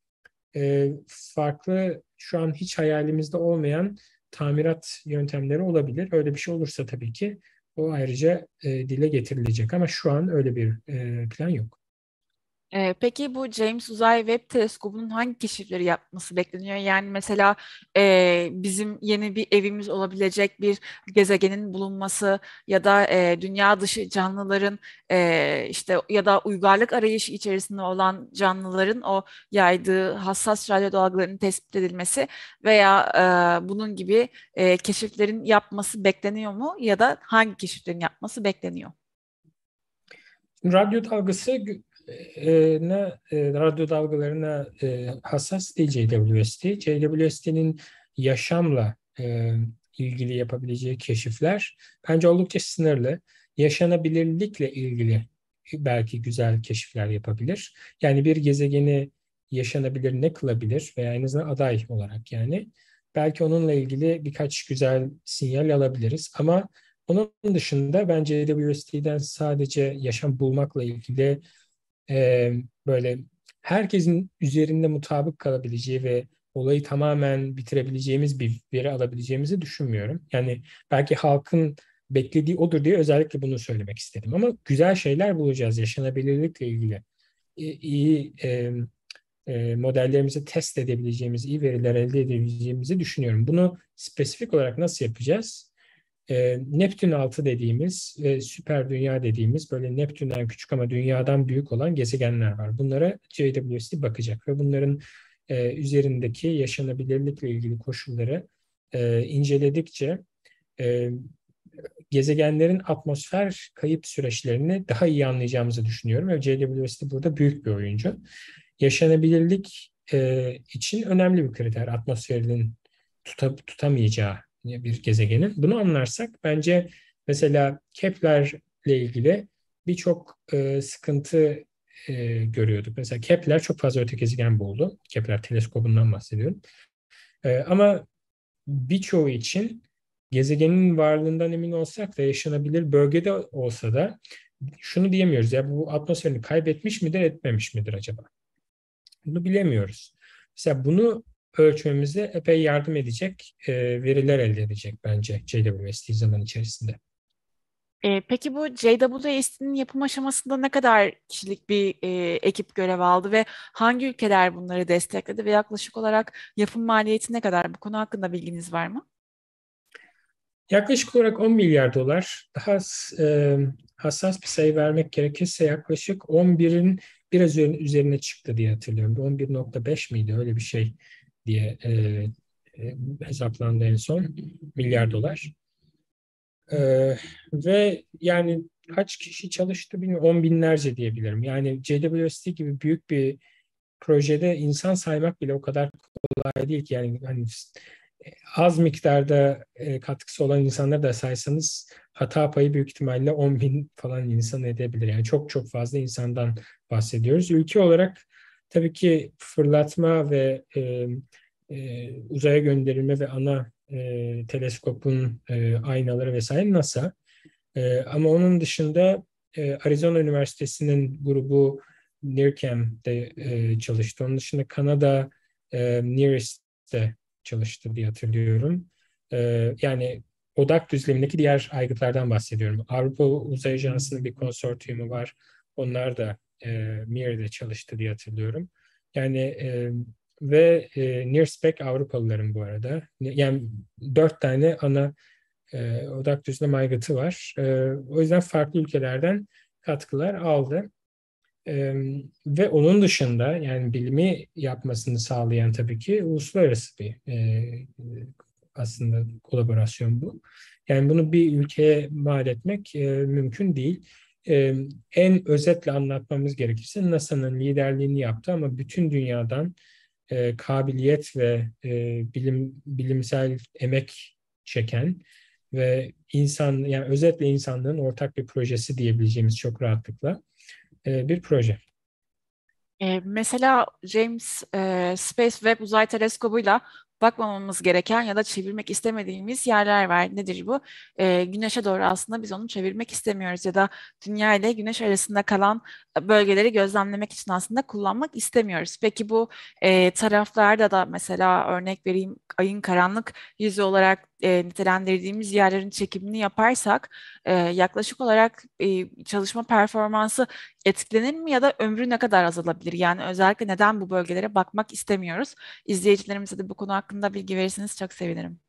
[SPEAKER 3] e, farklı şu an hiç hayalimizde olmayan tamirat yöntemleri olabilir. Öyle bir şey olursa tabii ki o ayrıca e, dile getirilecek ama şu an öyle bir e, plan yok.
[SPEAKER 2] Ee, peki bu James Uzay Webb Teleskobu'nun hangi keşifleri yapması bekleniyor? Yani mesela e, bizim yeni bir evimiz olabilecek bir gezegenin bulunması ya da e, dünya dışı canlıların e, işte ya da uygarlık arayışı içerisinde olan canlıların o yaydığı hassas radyo dalgalarının tespit edilmesi veya e, bunun gibi e, keşiflerin yapması bekleniyor mu ya da hangi keşiflerin yapması bekleniyor?
[SPEAKER 3] Radyo dalgası ne radyo dalgalarına e, hassas değil JWST. JWST'nin yaşamla e, ilgili yapabileceği keşifler bence oldukça sınırlı. Yaşanabilirlikle ilgili belki güzel keşifler yapabilir. Yani bir gezegeni yaşanabilir ne kılabilir veya en azından aday olarak yani. Belki onunla ilgili birkaç güzel sinyal alabiliriz ama onun dışında bence WST'den sadece yaşam bulmakla ilgili e, böyle herkesin üzerinde mutabık kalabileceği ve olayı tamamen bitirebileceğimiz bir veri alabileceğimizi düşünmüyorum. Yani belki halkın beklediği odur diye özellikle bunu söylemek istedim. Ama güzel şeyler bulacağız yaşanabilirlikle ilgili. iyi e, e, modellerimizi test edebileceğimiz, iyi veriler elde edebileceğimizi düşünüyorum. Bunu spesifik olarak nasıl yapacağız? E, Neptün altı dediğimiz ve süper dünya dediğimiz böyle Neptün'den küçük ama dünyadan büyük olan gezegenler var. Bunlara JWST bakacak ve bunların e, üzerindeki yaşanabilirlikle ilgili koşulları e, inceledikçe e, gezegenlerin atmosfer kayıp süreçlerini daha iyi anlayacağımızı düşünüyorum ve JWST burada büyük bir oyuncu. Yaşanabilirlik e, için önemli bir kriter atmosferin tuta, tutamayacağı bir gezegenin. Bunu anlarsak bence mesela Kepler'le ilgili birçok e, sıkıntı e, görüyorduk. Mesela Kepler çok fazla öte gezegen buldu. Kepler teleskobundan bahsediyorum. E, ama birçoğu için gezegenin varlığından emin olsak da yaşanabilir bölgede olsa da şunu diyemiyoruz ya bu atmosferini kaybetmiş midir etmemiş midir acaba? Bunu bilemiyoruz. Mesela bunu ölçmemize epey yardım edecek e, veriler elde edecek bence JWST zaman içerisinde.
[SPEAKER 2] E, peki bu JWST'nin yapım aşamasında ne kadar kişilik bir e, ekip görev aldı ve hangi ülkeler bunları destekledi ve yaklaşık olarak yapım maliyeti ne kadar? Bu konu hakkında bilginiz var mı?
[SPEAKER 3] Yaklaşık olarak 10 milyar dolar. Daha e, hassas bir sayı vermek gerekirse yaklaşık 11'in biraz üzerine çıktı diye hatırlıyorum. 11.5 miydi öyle bir şey diye e, e, hesaplandı en son milyar dolar. E, ve yani kaç kişi çalıştı bilmiyorum on binlerce diyebilirim. Yani JWST gibi büyük bir projede insan saymak bile o kadar kolay değil ki yani hani az miktarda e, katkısı olan insanları da saysanız hata payı büyük ihtimalle 10 bin falan insan edebilir. Yani çok çok fazla insandan bahsediyoruz. Ülke olarak tabii ki fırlatma ve e, e, uzaya gönderilme ve ana e, teleskopun e, aynaları vesaire NASA. E, ama onun dışında e, Arizona Üniversitesi'nin grubu NIRCam'de e, çalıştı. Onun dışında Kanada e, NIRIS'te çalıştı diye hatırlıyorum. E, yani odak düzlemindeki diğer aygıtlardan bahsediyorum. Avrupa Uzay Ajansı'nın bir konsortiyumu var. Onlar da e, MIR'de çalıştı diye hatırlıyorum. Yani e, ve e, NIRSPEC Avrupalıların bu arada. Yani dört tane ana e, odak düzlem aygıtı var. E, o yüzden farklı ülkelerden katkılar aldı. E, ve onun dışında yani bilimi yapmasını sağlayan tabii ki uluslararası bir e, aslında kolaborasyon bu. Yani bunu bir ülkeye mal etmek e, mümkün değil. En özetle anlatmamız gerekirse NASA'nın liderliğini yaptı ama bütün dünyadan e, kabiliyet ve e, bilim bilimsel emek çeken ve insan yani özetle insanlığın ortak bir projesi diyebileceğimiz çok rahatlıkla e, bir proje.
[SPEAKER 2] Mesela James Space Webb Uzay Teleskobu'yla bakmamamız gereken ya da çevirmek istemediğimiz yerler var. Nedir bu? E, güneşe doğru aslında biz onu çevirmek istemiyoruz ya da Dünya ile Güneş arasında kalan bölgeleri gözlemlemek için aslında kullanmak istemiyoruz. Peki bu e, taraflarda da mesela örnek vereyim ayın karanlık yüzü olarak e, nitelendirdiğimiz yerlerin çekimini yaparsak e, yaklaşık olarak e, çalışma performansı etkilenir mi ya da ömrü ne kadar azalabilir? Yani özellikle neden bu bölgelere bakmak istemiyoruz? İzleyicilerimize de bu konu hakkında bilgi verirseniz çok sevinirim.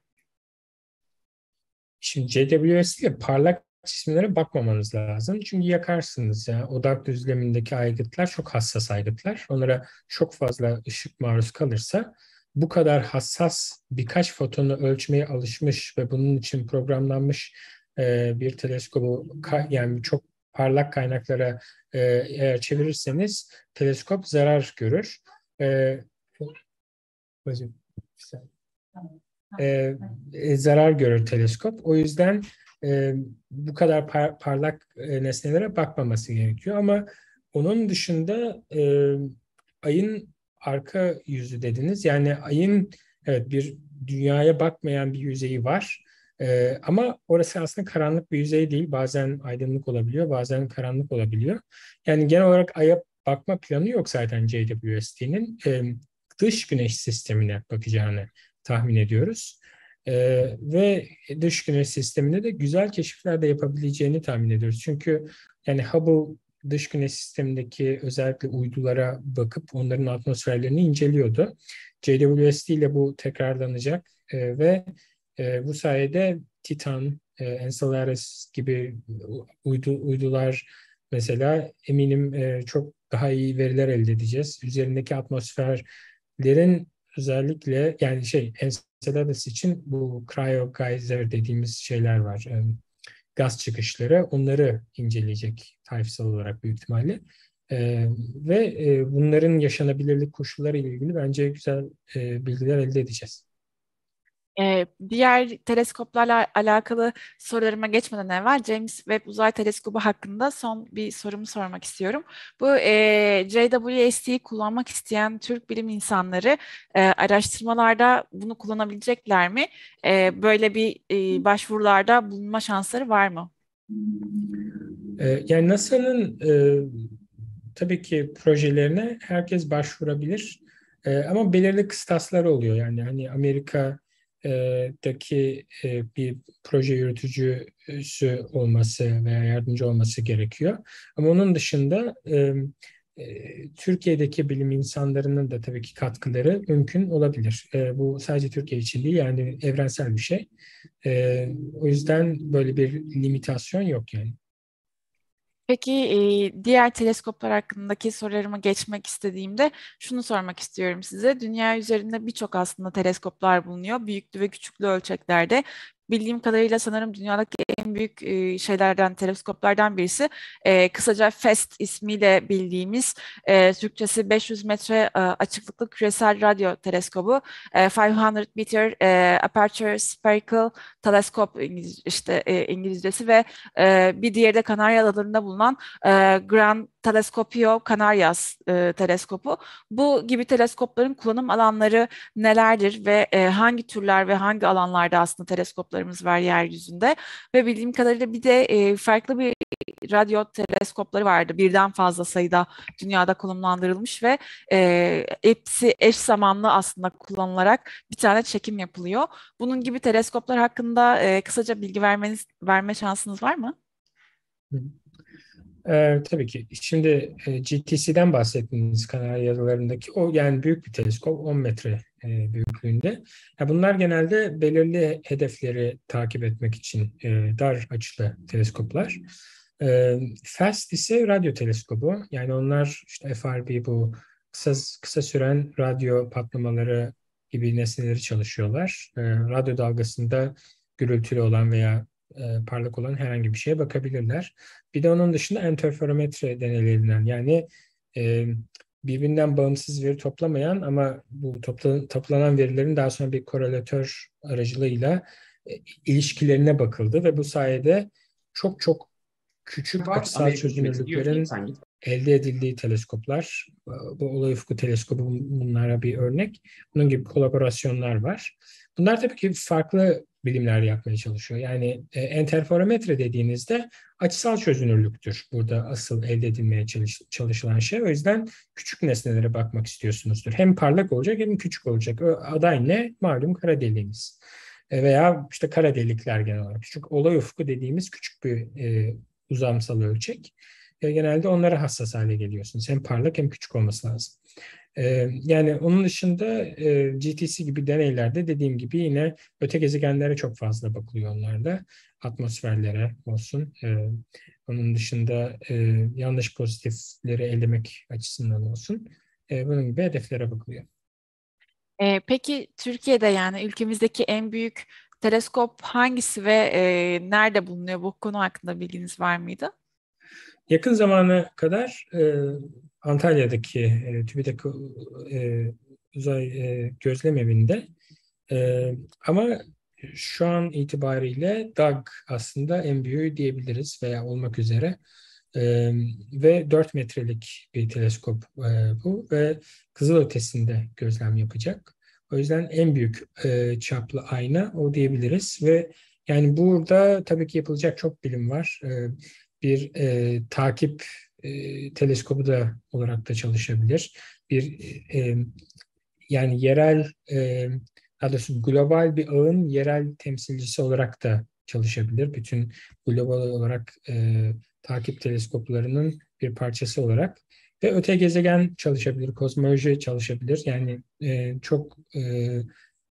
[SPEAKER 3] Şimdi JWST ile parlak cisimlere bakmamanız lazım. Çünkü yakarsınız. Yani odak düzlemindeki aygıtlar çok hassas aygıtlar. Onlara çok fazla ışık maruz kalırsa bu kadar hassas birkaç fotonu ölçmeye alışmış ve bunun için programlanmış e, bir teleskobu yani çok parlak kaynaklara e, eğer çevirirseniz teleskop zarar görür. E, e, e, zarar görür teleskop. O yüzden e, bu kadar par, parlak e, nesnelere bakmaması gerekiyor. Ama onun dışında e, ayın arka yüzü dediniz. Yani ayın evet bir dünyaya bakmayan bir yüzeyi var. Ee, ama orası aslında karanlık bir yüzey değil. Bazen aydınlık olabiliyor, bazen karanlık olabiliyor. Yani genel olarak aya bakma planı yok zaten JWST'nin. Ee, dış güneş sistemine bakacağını tahmin ediyoruz. Ee, ve dış güneş sisteminde de güzel keşifler de yapabileceğini tahmin ediyoruz. Çünkü yani Hubble dış güneş sistemindeki özellikle uydulara bakıp onların atmosferlerini inceliyordu. JWST ile bu tekrarlanacak e, ve e, bu sayede Titan, e, Enceladus gibi uydu, uydular mesela eminim e, çok daha iyi veriler elde edeceğiz. Üzerindeki atmosferlerin özellikle yani şey Enceladus için bu cryo geyser dediğimiz şeyler var. Gaz çıkışları onları inceleyecek tarifsel olarak büyük ihtimalle. E, ve e, bunların yaşanabilirlik koşulları ile ilgili bence güzel e, bilgiler elde edeceğiz.
[SPEAKER 2] Ee, diğer teleskoplarla alakalı sorularıma geçmeden evvel James Webb Uzay Teleskobu hakkında son bir sorumu sormak istiyorum. Bu e, JWST'yi kullanmak isteyen Türk bilim insanları e, araştırmalarda bunu kullanabilecekler mi? E, böyle bir e, başvurularda bulunma şansları var mı?
[SPEAKER 3] E, yani NASA'nın e, tabii ki projelerine herkes başvurabilir. E, ama belirli kıstaslar oluyor. Yani hani Amerika daki bir proje yürütücüsü olması veya yardımcı olması gerekiyor. Ama onun dışında Türkiye'deki bilim insanlarının da tabii ki katkıları mümkün olabilir. Bu sadece Türkiye için değil yani evrensel bir şey. O yüzden böyle bir limitasyon yok yani.
[SPEAKER 2] Peki e, diğer teleskoplar hakkındaki sorularıma geçmek istediğimde şunu sormak istiyorum size. Dünya üzerinde birçok aslında teleskoplar bulunuyor. Büyüklü ve küçüklü ölçeklerde bildiğim kadarıyla sanırım dünyadaki en büyük e, şeylerden, teleskoplardan birisi. E, kısaca FEST ismiyle bildiğimiz e, Türkçesi 500 metre e, açıklıklı küresel radyo teleskobu. E, 500 meter e, aperture spherical teleskop İngiliz, işte e, İngilizcesi ve e, bir diğeri de Kanarya Adaları'nda bulunan e, Grand Teleskopio Canarias e, teleskopu. Bu gibi teleskopların kullanım alanları nelerdir ve e, hangi türler ve hangi alanlarda aslında teleskoplarımız var yeryüzünde? Ve bildiğim kadarıyla bir de e, farklı bir radyo teleskopları vardı. Birden fazla sayıda dünyada konumlandırılmış ve e, hepsi eş zamanlı aslında kullanılarak bir tane çekim yapılıyor. Bunun gibi teleskoplar hakkında e, kısaca bilgi vermeniz verme şansınız var mı?
[SPEAKER 3] Ee, tabii ki. Şimdi e, GTC'den bahsettiğiniz Kanarya Adaları'ndaki o yani büyük bir teleskop 10 metre e, büyüklüğünde. Ya bunlar genelde belirli hedefleri takip etmek için e, dar açılı teleskoplar. E, FAST ise radyo teleskobu. Yani onlar işte FRB bu kısa kısa süren radyo patlamaları gibi nesneleri çalışıyorlar. E, radyo dalgasında gürültülü olan veya e, parlak olan herhangi bir şeye bakabilirler. Bir de onun dışında interferometre deneylerinden yani e, birbirinden bağımsız veri toplamayan ama bu topla, toplanan verilerin daha sonra bir korelatör aracılığıyla e, ilişkilerine bakıldı ve bu sayede çok çok küçük açısal çözünürlüklerin elde edildiği teleskoplar. Bu olay ufku teleskobu bunlara bir örnek. Bunun gibi kolaborasyonlar var. Bunlar tabii ki farklı bilimler yapmaya çalışıyor. Yani e, interferometre dediğinizde açısal çözünürlüktür burada asıl elde edilmeye çalış, çalışılan şey. O yüzden küçük nesnelere bakmak istiyorsunuzdur. Hem parlak olacak hem küçük olacak. O aday ne? Malum kara deliğimiz. E, veya işte kara delikler genel olarak. Küçük olay ufku dediğimiz küçük bir e, uzamsal ölçek. Genelde onlara hassas hale geliyorsunuz. Hem parlak hem küçük olması lazım. E, yani onun dışında e, GTC gibi deneylerde dediğim gibi yine öte gezegenlere çok fazla bakılıyor onlarda. Atmosferlere olsun. E, onun dışında e, yanlış pozitifleri ellemek açısından olsun. Bunun gibi hedeflere bakılıyor.
[SPEAKER 2] Peki Türkiye'de yani ülkemizdeki en büyük teleskop hangisi ve nerede bulunuyor? Bu konu hakkında bilginiz var mıydı?
[SPEAKER 3] Yakın zamana kadar e, Antalya'daki e, TÜBİTAK e, uzay e, gözlem evinde e, ama şu an itibariyle DAG aslında en büyüğü diyebiliriz veya olmak üzere e, ve 4 metrelik bir teleskop e, bu ve kızılötesinde gözlem yapacak. O yüzden en büyük e, çaplı ayna o diyebiliriz ve yani burada tabii ki yapılacak çok bilim var. E, bir e, takip e, teleskobu da olarak da çalışabilir. Bir e, yani yerel e, daha doğrusu global bir ağın yerel temsilcisi olarak da çalışabilir. Bütün global olarak e, takip teleskoplarının bir parçası olarak ve öte gezegen çalışabilir, kozmoloji çalışabilir. Yani e, çok e,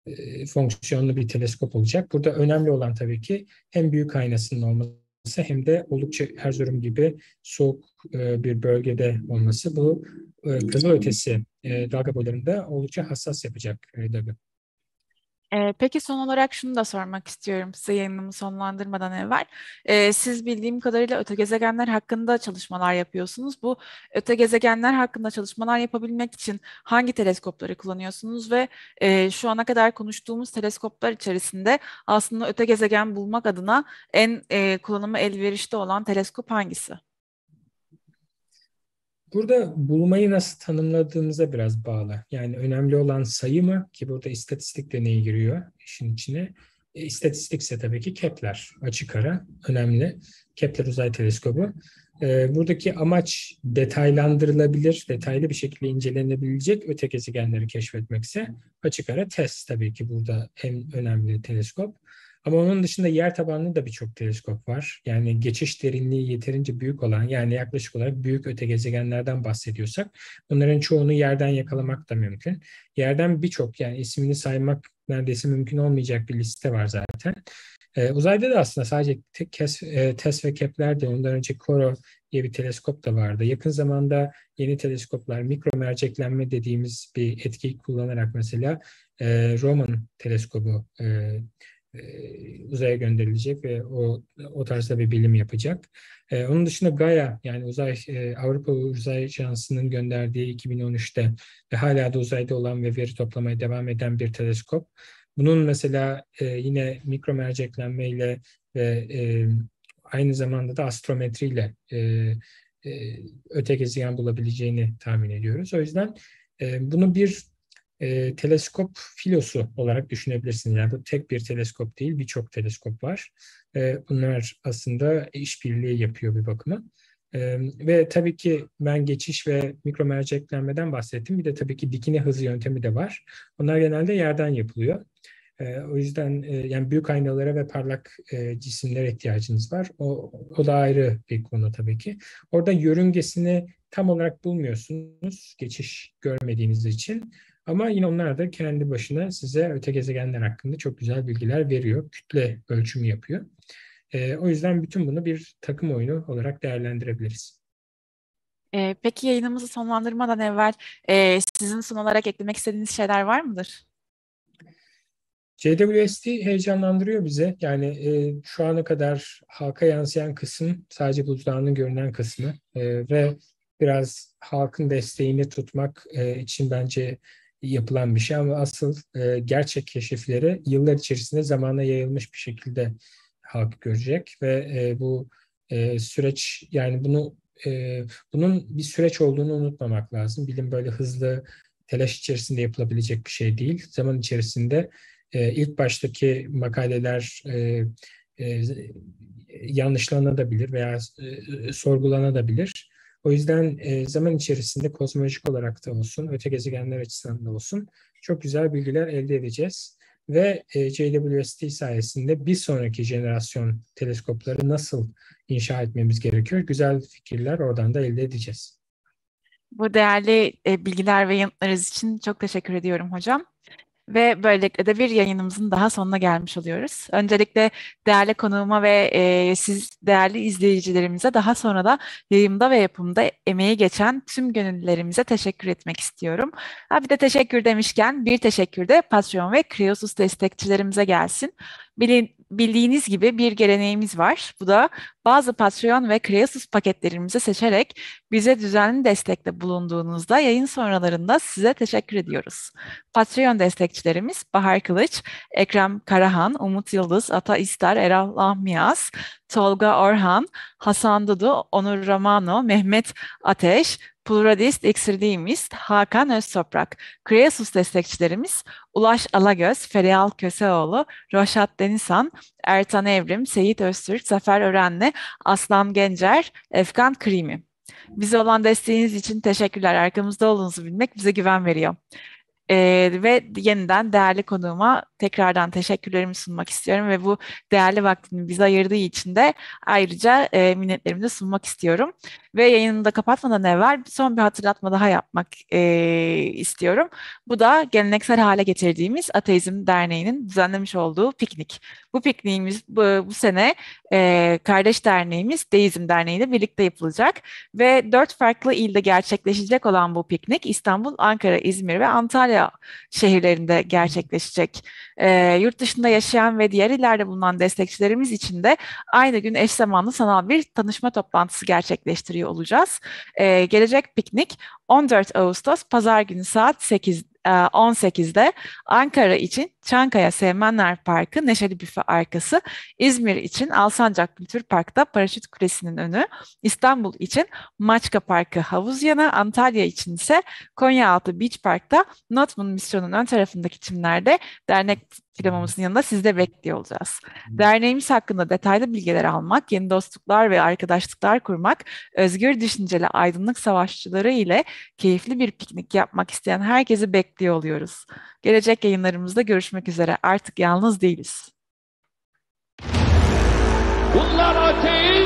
[SPEAKER 3] e, fonksiyonlu bir teleskop olacak. Burada önemli olan tabii ki hem büyük aynasının olması hem de oldukça Erzurum gibi soğuk e, bir bölgede olması bu e, kızıl ötesi e, dalga boylarında oldukça hassas yapacak e, dalga.
[SPEAKER 2] E, peki son olarak şunu da sormak istiyorum size yayınımı sonlandırmadan evvel. E, siz bildiğim kadarıyla öte gezegenler hakkında çalışmalar yapıyorsunuz. Bu öte gezegenler hakkında çalışmalar yapabilmek için hangi teleskopları kullanıyorsunuz ve e, şu ana kadar konuştuğumuz teleskoplar içerisinde aslında öte gezegen bulmak adına en e, kullanımı elverişli olan teleskop hangisi?
[SPEAKER 3] Burada bulmayı nasıl tanımladığınıza biraz bağlı. Yani önemli olan sayı mı ki burada istatistik deneyi giriyor işin içine. E, istatistikse tabii ki Kepler açık ara önemli. Kepler Uzay Teleskobu. E, buradaki amaç detaylandırılabilir, detaylı bir şekilde incelenebilecek öte gezegenleri keşfetmekse açık ara TESS tabii ki burada en önemli teleskop. Ama onun dışında yer tabanlı da birçok teleskop var. Yani geçiş derinliği yeterince büyük olan yani yaklaşık olarak büyük öte gezegenlerden bahsediyorsak bunların çoğunu yerden yakalamak da mümkün. Yerden birçok yani ismini saymak neredeyse mümkün olmayacak bir liste var zaten. Ee, uzayda da aslında sadece TESS e, TES ve Kepler de ondan önce CORO diye bir teleskop da vardı. Yakın zamanda yeni teleskoplar mikro merceklenme dediğimiz bir etkiyi kullanarak mesela e, Roman teleskobu e, e, uzaya gönderilecek ve o o tarzda bir bilim yapacak. E, onun dışında Gaia yani uzay e, Avrupa Uzay Ajansı'nın gönderdiği 2013'te ve hala da uzayda olan ve veri toplamaya devam eden bir teleskop. Bunun mesela e, yine mikro merceklenme ile ve e, aynı zamanda da astrometriyle e, e, öte gezegen bulabileceğini tahmin ediyoruz. O yüzden e, bunu bir e, teleskop filosu olarak düşünebilirsiniz. Yani bu tek bir teleskop değil, birçok teleskop var. E, bunlar aslında işbirliği yapıyor bir bakıma. E, ve tabii ki ben geçiş ve mikro merceklenmeden bahsettim. Bir de tabii ki dikine hızı yöntemi de var. Onlar genelde yerden yapılıyor. E, o yüzden e, yani büyük aynalara ve parlak e, cisimlere ihtiyacınız var. O, o da ayrı bir konu tabii ki. Orada yörüngesini tam olarak bulmuyorsunuz geçiş görmediğiniz için. Ama yine onlar da kendi başına size öte gezegenler hakkında çok güzel bilgiler veriyor. Kütle ölçümü yapıyor. E, o yüzden bütün bunu bir takım oyunu olarak değerlendirebiliriz.
[SPEAKER 2] E, peki yayınımızı sonlandırmadan evvel e, sizin son olarak eklemek istediğiniz şeyler var mıdır?
[SPEAKER 3] JWST heyecanlandırıyor bize. Yani e, şu ana kadar halka yansıyan kısım sadece buzdağının görünen kısmı e, ve biraz halkın desteğini tutmak e, için bence yapılan bir şey ama asıl e, gerçek keşifleri yıllar içerisinde zamana yayılmış bir şekilde halk görecek ve e, bu e, süreç yani bunu e, bunun bir süreç olduğunu unutmamak lazım. Bilim böyle hızlı telaş içerisinde yapılabilecek bir şey değil. Zaman içerisinde e, ilk baştaki makaleler e, e, yanlışlanabilir veya e, sorgulanabilir. O yüzden e, zaman içerisinde kozmolojik olarak da olsun, öte gezegenler açısından da olsun çok güzel bilgiler elde edeceğiz. Ve e, JWST sayesinde bir sonraki jenerasyon teleskopları nasıl inşa etmemiz gerekiyor? Güzel fikirler oradan da elde edeceğiz.
[SPEAKER 2] Bu değerli e, bilgiler ve yanıtlarınız için çok teşekkür ediyorum hocam. Ve böylelikle de bir yayınımızın daha sonuna gelmiş oluyoruz. Öncelikle değerli konuğuma ve e, siz değerli izleyicilerimize daha sonra da yayımda ve yapımda emeği geçen tüm gönüllülerimize teşekkür etmek istiyorum. Ha, bir de teşekkür demişken bir teşekkür de Patreon ve Kriosus destekçilerimize gelsin. Bilin, bildiğiniz gibi bir geleneğimiz var. Bu da bazı Patreon ve Kreasus paketlerimizi seçerek bize düzenli destekte bulunduğunuzda yayın sonralarında size teşekkür ediyoruz. Patreon destekçilerimiz Bahar Kılıç, Ekrem Karahan, Umut Yıldız, Ata İstar, Eral Ahmiyaz, Tolga Orhan, Hasan Dudu, Onur Romano, Mehmet Ateş, Pluradist İksirliğimiz Hakan Öztoprak, Kreasus destekçilerimiz Ulaş Alagöz, Ferihal Köseoğlu, Roşat Denizhan, Ertan Evrim, Seyit Öztürk, Zafer Örenli, Aslan Gencer, Efkan Krimi. Bize olan desteğiniz için teşekkürler. Arkamızda olduğunuzu bilmek bize güven veriyor. Ee, ve yeniden değerli konuğuma tekrardan teşekkürlerimi sunmak istiyorum ve bu değerli vaktini bize ayırdığı için de ayrıca e, minnetlerimi de sunmak istiyorum. Ve yayını da kapatmadan evvel son bir hatırlatma daha yapmak e, istiyorum. Bu da geleneksel hale getirdiğimiz Ateizm Derneği'nin düzenlemiş olduğu piknik. Bu pikniğimiz bu, bu sene e, kardeş derneğimiz Deizm Derneği ile birlikte yapılacak ve dört farklı ilde gerçekleşecek olan bu piknik İstanbul, Ankara, İzmir ve Antalya şehirlerinde gerçekleşecek. E, yurt dışında yaşayan ve diğer illerde bulunan destekçilerimiz için de aynı gün eş zamanlı sanal bir tanışma toplantısı gerçekleştiriyor olacağız. E, gelecek piknik 14 Ağustos Pazar günü saat 8 18'de Ankara için Çankaya Sevmenler Parkı Neşeli Büfe arkası, İzmir için Alsancak Kültür Park'ta Paraşüt Kulesi'nin önü, İstanbul için Maçka Parkı Havuz Yanı, Antalya için ise Konyaaltı Beach Park'ta Notman Misyon'un ön tarafındaki çimlerde dernek firmamızın yanında sizi de bekliyor olacağız. Derneğimiz hakkında detaylı bilgiler almak, yeni dostluklar ve arkadaşlıklar kurmak, özgür düşünceli aydınlık savaşçıları ile keyifli bir piknik yapmak isteyen herkesi bekliyor oluyoruz. Gelecek yayınlarımızda görüşmek üzere. Artık yalnız değiliz.
[SPEAKER 4] Bunlar ateist.